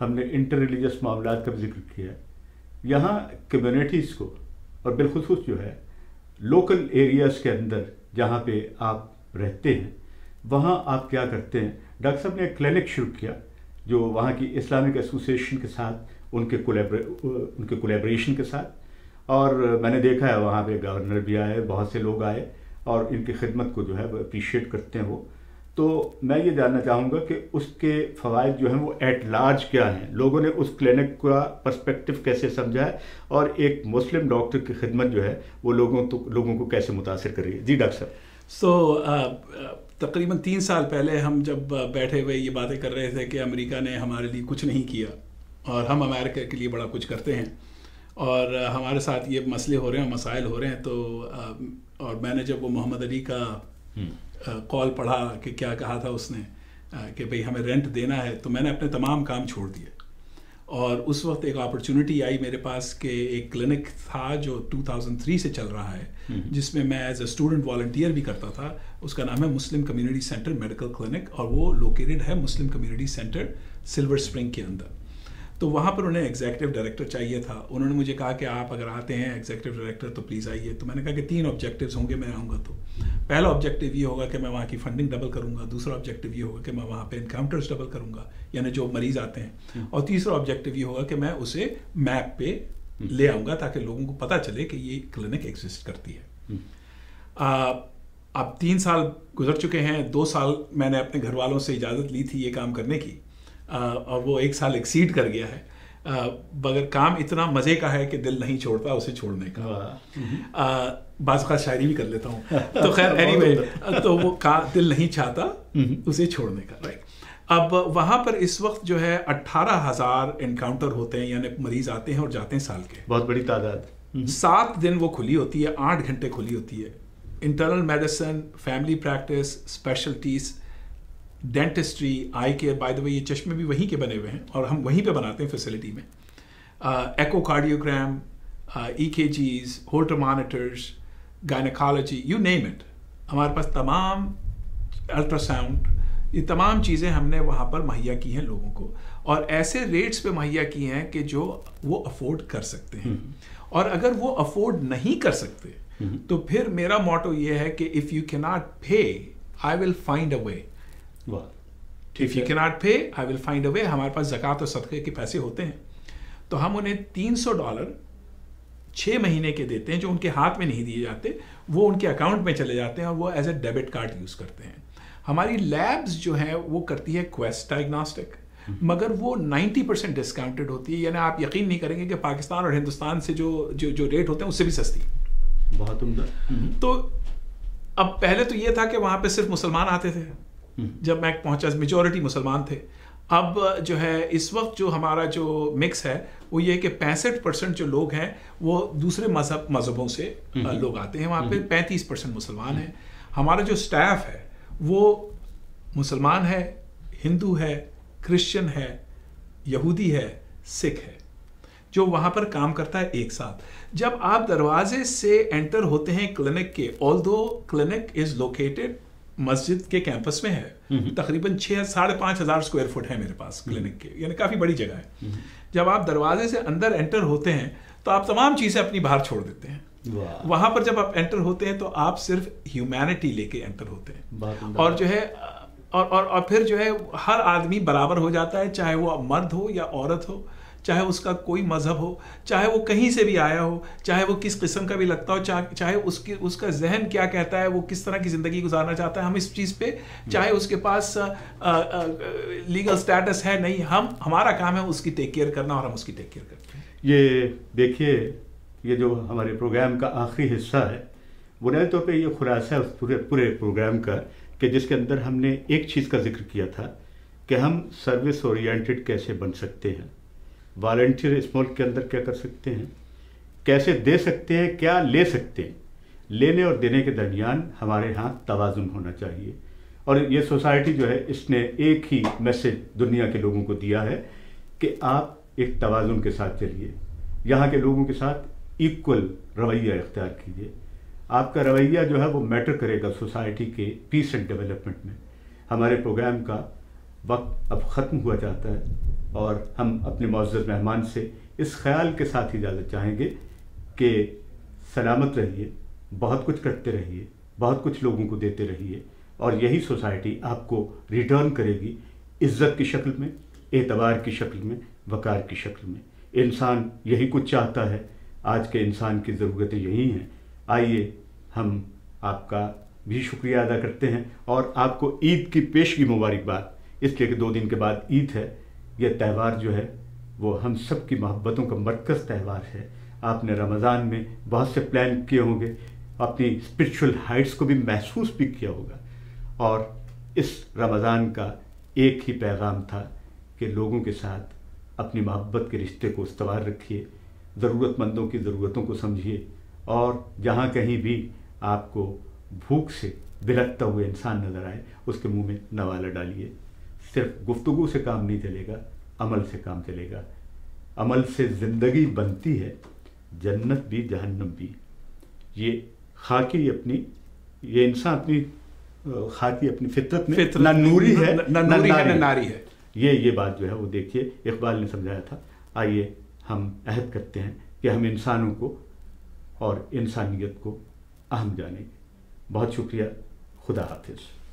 ہم نے انٹر ریلیجس معاملات کا بھی ذکر کیا ہے۔ یہاں کمیونٹیز کو اور بالخصوص جو ہے لوکل ایریاز کے اندر جہاں پہ آپ رہتے ہیں، وہاں آپ کیا کرتے ہیں؟ ڈاکٹر صاحب نے ایک کلینک شروع کیا جو وہاں کی اسلامک ایسوسیشن کے ساتھ، ان کے ان کے کولیبریشن کے ساتھ اور میں نے دیکھا ہے، وہاں پہ گورنر بھی آئے، بہت سے لوگ آئے اور ان کی خدمت کو جو ہے وہ اپریشیٹ کرتے ہیں وہ۔ تو میں یہ جاننا چاہوں گا کہ اس کے فوائد جو ہیں وہ ایٹ لارج کیا ہیں؟ لوگوں نے اس کلینک کا پرسپیکٹو کیسے سمجھا ہے؟ اور ایک مسلم ڈاکٹر کی خدمت جو ہے وہ لوگوں تو، لوگوں کو کیسے متاثر کر رہی ہے؟ جی ڈاکٹر صاحب۔ سو تقریباً تین سال پہلے ہم جب بیٹھے ہوئے یہ باتیں کر رہے تھے کہ امریکہ نے ہمارے لیے کچھ نہیں کیا اور ہم امریکہ کے لیے بڑا کچھ کرتے ہیں۔ اور ہمارے ساتھ یہ مسئلے ہو رہے ہیں مسائل ہو رہے ہیں تو اور میں نے جب وہ محمد علی کا کال پڑھا کہ کیا کہا تھا اس نے کہ بھئی ہمیں رینٹ دینا ہے تو میں نے اپنے تمام کام چھوڑ دیے۔ اور اس وقت ایک اپرچونٹی آئی میرے پاس کہ ایک کلینک تھا جو 2003 سے چل رہا ہے جس میں میں ایز اے اسٹوڈنٹ والنٹیئر بھی کرتا تھا۔ اس کا نام ہے مسلم کمیونٹی سینٹر میڈیکل کلینک اور وہ لوکیٹڈ ہے مسلم کمیونٹی سینٹر سلور اسپرنگ کے اندر۔ تو وہاں پر انہیں ایگزیکٹو ڈائریکٹر چاہیے تھا۔ انہوں نے مجھے کہا کہ آپ اگر آتے ہیں ایگزیکٹو ڈائریکٹر تو پلیز آئیے۔ تو میں نے کہا کہ تین آبجیکٹیوز ہوں گے میں آؤں گا تو۔ پہلا آبجیکٹیو یہ ہوگا کہ میں وہاں کی فنڈنگ ڈبل کروں گا۔ دوسرا آبجیکٹیو یہ ہوگا کہ میں وہاں پہ انکاؤنٹرز ڈبل کروں گا یعنی جو مریض آتے ہیں۔ اور تیسرا آبجیکٹیو یہ ہوگا کہ میں اسے میپ پہ لے آؤں گا تاکہ لوگوں کو پتہ چلے کہ یہ کلینک ایگزسٹ کرتی ہے۔ اب تین سال گزر چکے ہیں۔ دو سال میں نے اپنے گھر والوں سے اجازت لی تھی یہ کام کرنے کی۔ اور وہ ایک سال ایکسیڈ کر گیا ہے۔ مگر کام اتنا مزے کا ہے کہ دل نہیں چھوڑتا اسے چھوڑنے کا۔ بعض کا شاعری بھی کر لیتا ہوں۔ تو خیر اینی وے تو وہ دل نہیں چاہتا اسے چھوڑنے کا۔ رائٹ اب وہاں پر اس وقت جو ہے اٹھارہ ہزار انکاؤنٹر ہوتے ہیں یعنی مریض آتے ہیں اور جاتے ہیں سال کے۔ بہت بڑی تعداد۔ سات دن وہ کھلی ہوتی ہے آٹھ گھنٹے کھلی ہوتی ہے۔ Internal medicine family practice specialties dentistry eye care by the way یہ چشمے بھی وہیں کے بنے ہوئے ہیں اور ہم وہیں پہ بناتے ہیں فیسلٹی میں. Echocardiogram E K Gs Holter monitors gynaecology you name it ہمارے پاس تمام الٹرا ساؤنڈ یہ تمام چیزیں ہم نے وہاں پر مہیا کی ہیں لوگوں کو اور ایسے ریٹس پہ مہیا کی ہیں کہ جو وہ افورڈ کر سکتے ہیں. اور اگر وہ افورڈ نہیں کر سکتے تو پھر میرا موٹو یہ ہے کہ if you can not pay I will find a way if you can not pay I will find a way ہمارے پاس زکوٰۃ و صدقے کے پیسے ہوتے ہیں۔ تو ہم انہیں تین سو ڈالر چھ مہینے کے دیتے ہیں جو ان کے ہاتھ میں نہیں دیے جاتے وہ ان کے اکاؤنٹ میں چلے جاتے ہیں اور وہ as a debit card use کرتے ہیں۔ ہماری لیبز جو ہیں وہ کرتی ہے کویسٹ ڈائگنوسٹک مگر وہ نائنٹی پرسینٹ ڈسکاؤنٹڈ ہوتی ہے۔ یعنی آپ یقین نہیں کریں گے کہ پاکستان اور ہندوستان سے جو جو جو ریٹ ہوتے ہیں اس سے بھی سستی۔ بہت عمدہ۔ تو اب پہلے تو یہ تھا کہ وہاں پہ صرف مسلمان آتے تھے۔ جب میں پہنچا میجورٹی مسلمان تھے۔ اب جو ہے اس وقت جو ہمارا جو مکس ہے وہ یہ کہ پینسٹھ پرسینٹ جو لوگ ہیں وہ دوسرے مذہب مذہبوں سے لوگ آتے ہیں۔ وہاں پہ پینتیس پرسینٹ مسلمان ہیں۔ ہمارا جو اسٹاف ہے وہ مسلمان ہے ہندو ہے کرسچن ہے یہودی ہے سکھ ہے۔ جو وہاں پر کام کرتا ہے ایک ساتھ۔ جب آپ دروازے سے انٹر ہوتے ہیں کلینک کے آل دو کلینک از لوکیٹڈ مسجد کے کیمپس میں ہے۔ تقریباً چھ ساڑھے پانچ ہزار اسکوائر فٹ ہے میرے پاس کلینک کے۔ یعنی کافی بڑی جگہ ہے۔ جب آپ دروازے سے اندر انٹر ہوتے ہیں تو آپ تمام چیزیں اپنی باہر چھوڑ دیتے ہیں۔ وہاں پر جب آپ انٹر ہوتے ہیں تو آپ صرف ہیومینٹی لے کے انٹر ہوتے ہیں۔ اور جو ہے اور اور پھر جو ہے ہر آدمی برابر ہو جاتا ہے چاہے وہ مرد ہو یا عورت ہو۔ چاہے اس کا کوئی مذہب ہو، چاہے وہ کہیں سے بھی آیا ہو، چاہے وہ کس قسم کا بھی لگتا ہو چاہے اس کی، اس کا ذہن کیا کہتا ہے، وہ کس طرح کی زندگی گزارنا چاہتا ہے، ہم اس چیز پہ، چاہے اس کے پاس لیگل سٹیٹس ہے، نہیں، ہم، ہمارا کام ہے اس کی ٹیک کیئر کرنا اور ہم اس کی ٹیک کیئر کرتے ہیں۔ یہ دیکھیے، یہ جو ہمارے پروگرام کا آخری حصہ ہے، بنیادی طور پہ یہ خلاصہ ہے اس پورے پورے پروگرام کا کہ جس کے اندر ہم نے ایک چیز کا ذکر کیا تھا کہ ہم سروس اورینٹڈ کیسے بن سکتے ہیں۔ والنٹیئر اس ملک کے اندر کیا کر سکتے ہیں؟ کیسے دے سکتے ہیں؟ کیا لے سکتے ہیں؟ لینے اور دینے کے درمیان ہمارے ہاں توازن ہونا چاہیے۔ اور یہ سوسائٹی جو ہے، اس نے ایک ہی میسج دنیا کے لوگوں کو دیا ہے کہ آپ ایک توازن کے ساتھ چلیے۔ یہاں کے لوگوں کے ساتھ ایکول رویہ اختیار کیجیے۔ آپ کا رویہ جو ہے، وہ میٹر کرے گا سوسائٹی کے پیس اینڈ ڈیولپمنٹ میں۔ ہمارے پروگرام کا وقت اب ختم ہوا جاتا ہے۔ اور ہم اپنے معزز مہمان سے اس خیال کے ساتھ اجازت چاہیں گے کہ سلامت رہیے، بہت کچھ کرتے رہیے، بہت کچھ لوگوں کو دیتے رہیے اور یہی سوسائٹی آپ کو ریٹرن کرے گی عزت کی شکل میں، اعتبار کی شکل میں، وقار کی شکل میں۔ انسان یہی کچھ چاہتا ہے، آج کے انسان کی ضرورتیں یہی ہیں۔ آئیے ہم آپ کا بھی شکریہ ادا کرتے ہیں اور آپ کو عید کی پیشگی مبارکباد۔ اس لیے کہ دو دن کے بعد عید ہے۔ یہ تہوار جو ہے وہ ہم سب کی محبتوں کا مرکز تہوار ہے۔ آپ نے رمضان میں بہت سے پلان کیے ہوں گے۔ اپنی اسپرچل ہائٹس کو بھی محسوس بھی کیا ہوگا۔ اور اس رمضان کا ایک ہی پیغام تھا کہ لوگوں کے ساتھ اپنی محبت کے رشتے کو استوار رکھیے ضرورت مندوں کی ضرورتوں کو سمجھیے۔ اور جہاں کہیں بھی آپ کو بھوک سے بلکتا ہوئے انسان نظر آئے، اس کے منہ میں نوالا ڈالیے۔ صرف گفتگو سے کام نہیں چلے گا عمل سے کام چلے گا۔ عمل سے زندگی بنتی ہے جنت بھی جہنم بھی۔ یہ خاکی اپنی یہ انسان اپنی خاکی اپنی فطرت میں فطرت نہ نوری ہے نہ نوری ہے نہ ناری ہے۔ یہ یہ بات جو ہے وہ دیکھیے اقبال نے سمجھایا تھا۔ آئیے ہم عہد کرتے ہیں کہ ہم انسانوں کو اور انسانیت کو اہم جانیں۔ گے بہت شکریہ خدا حافظ۔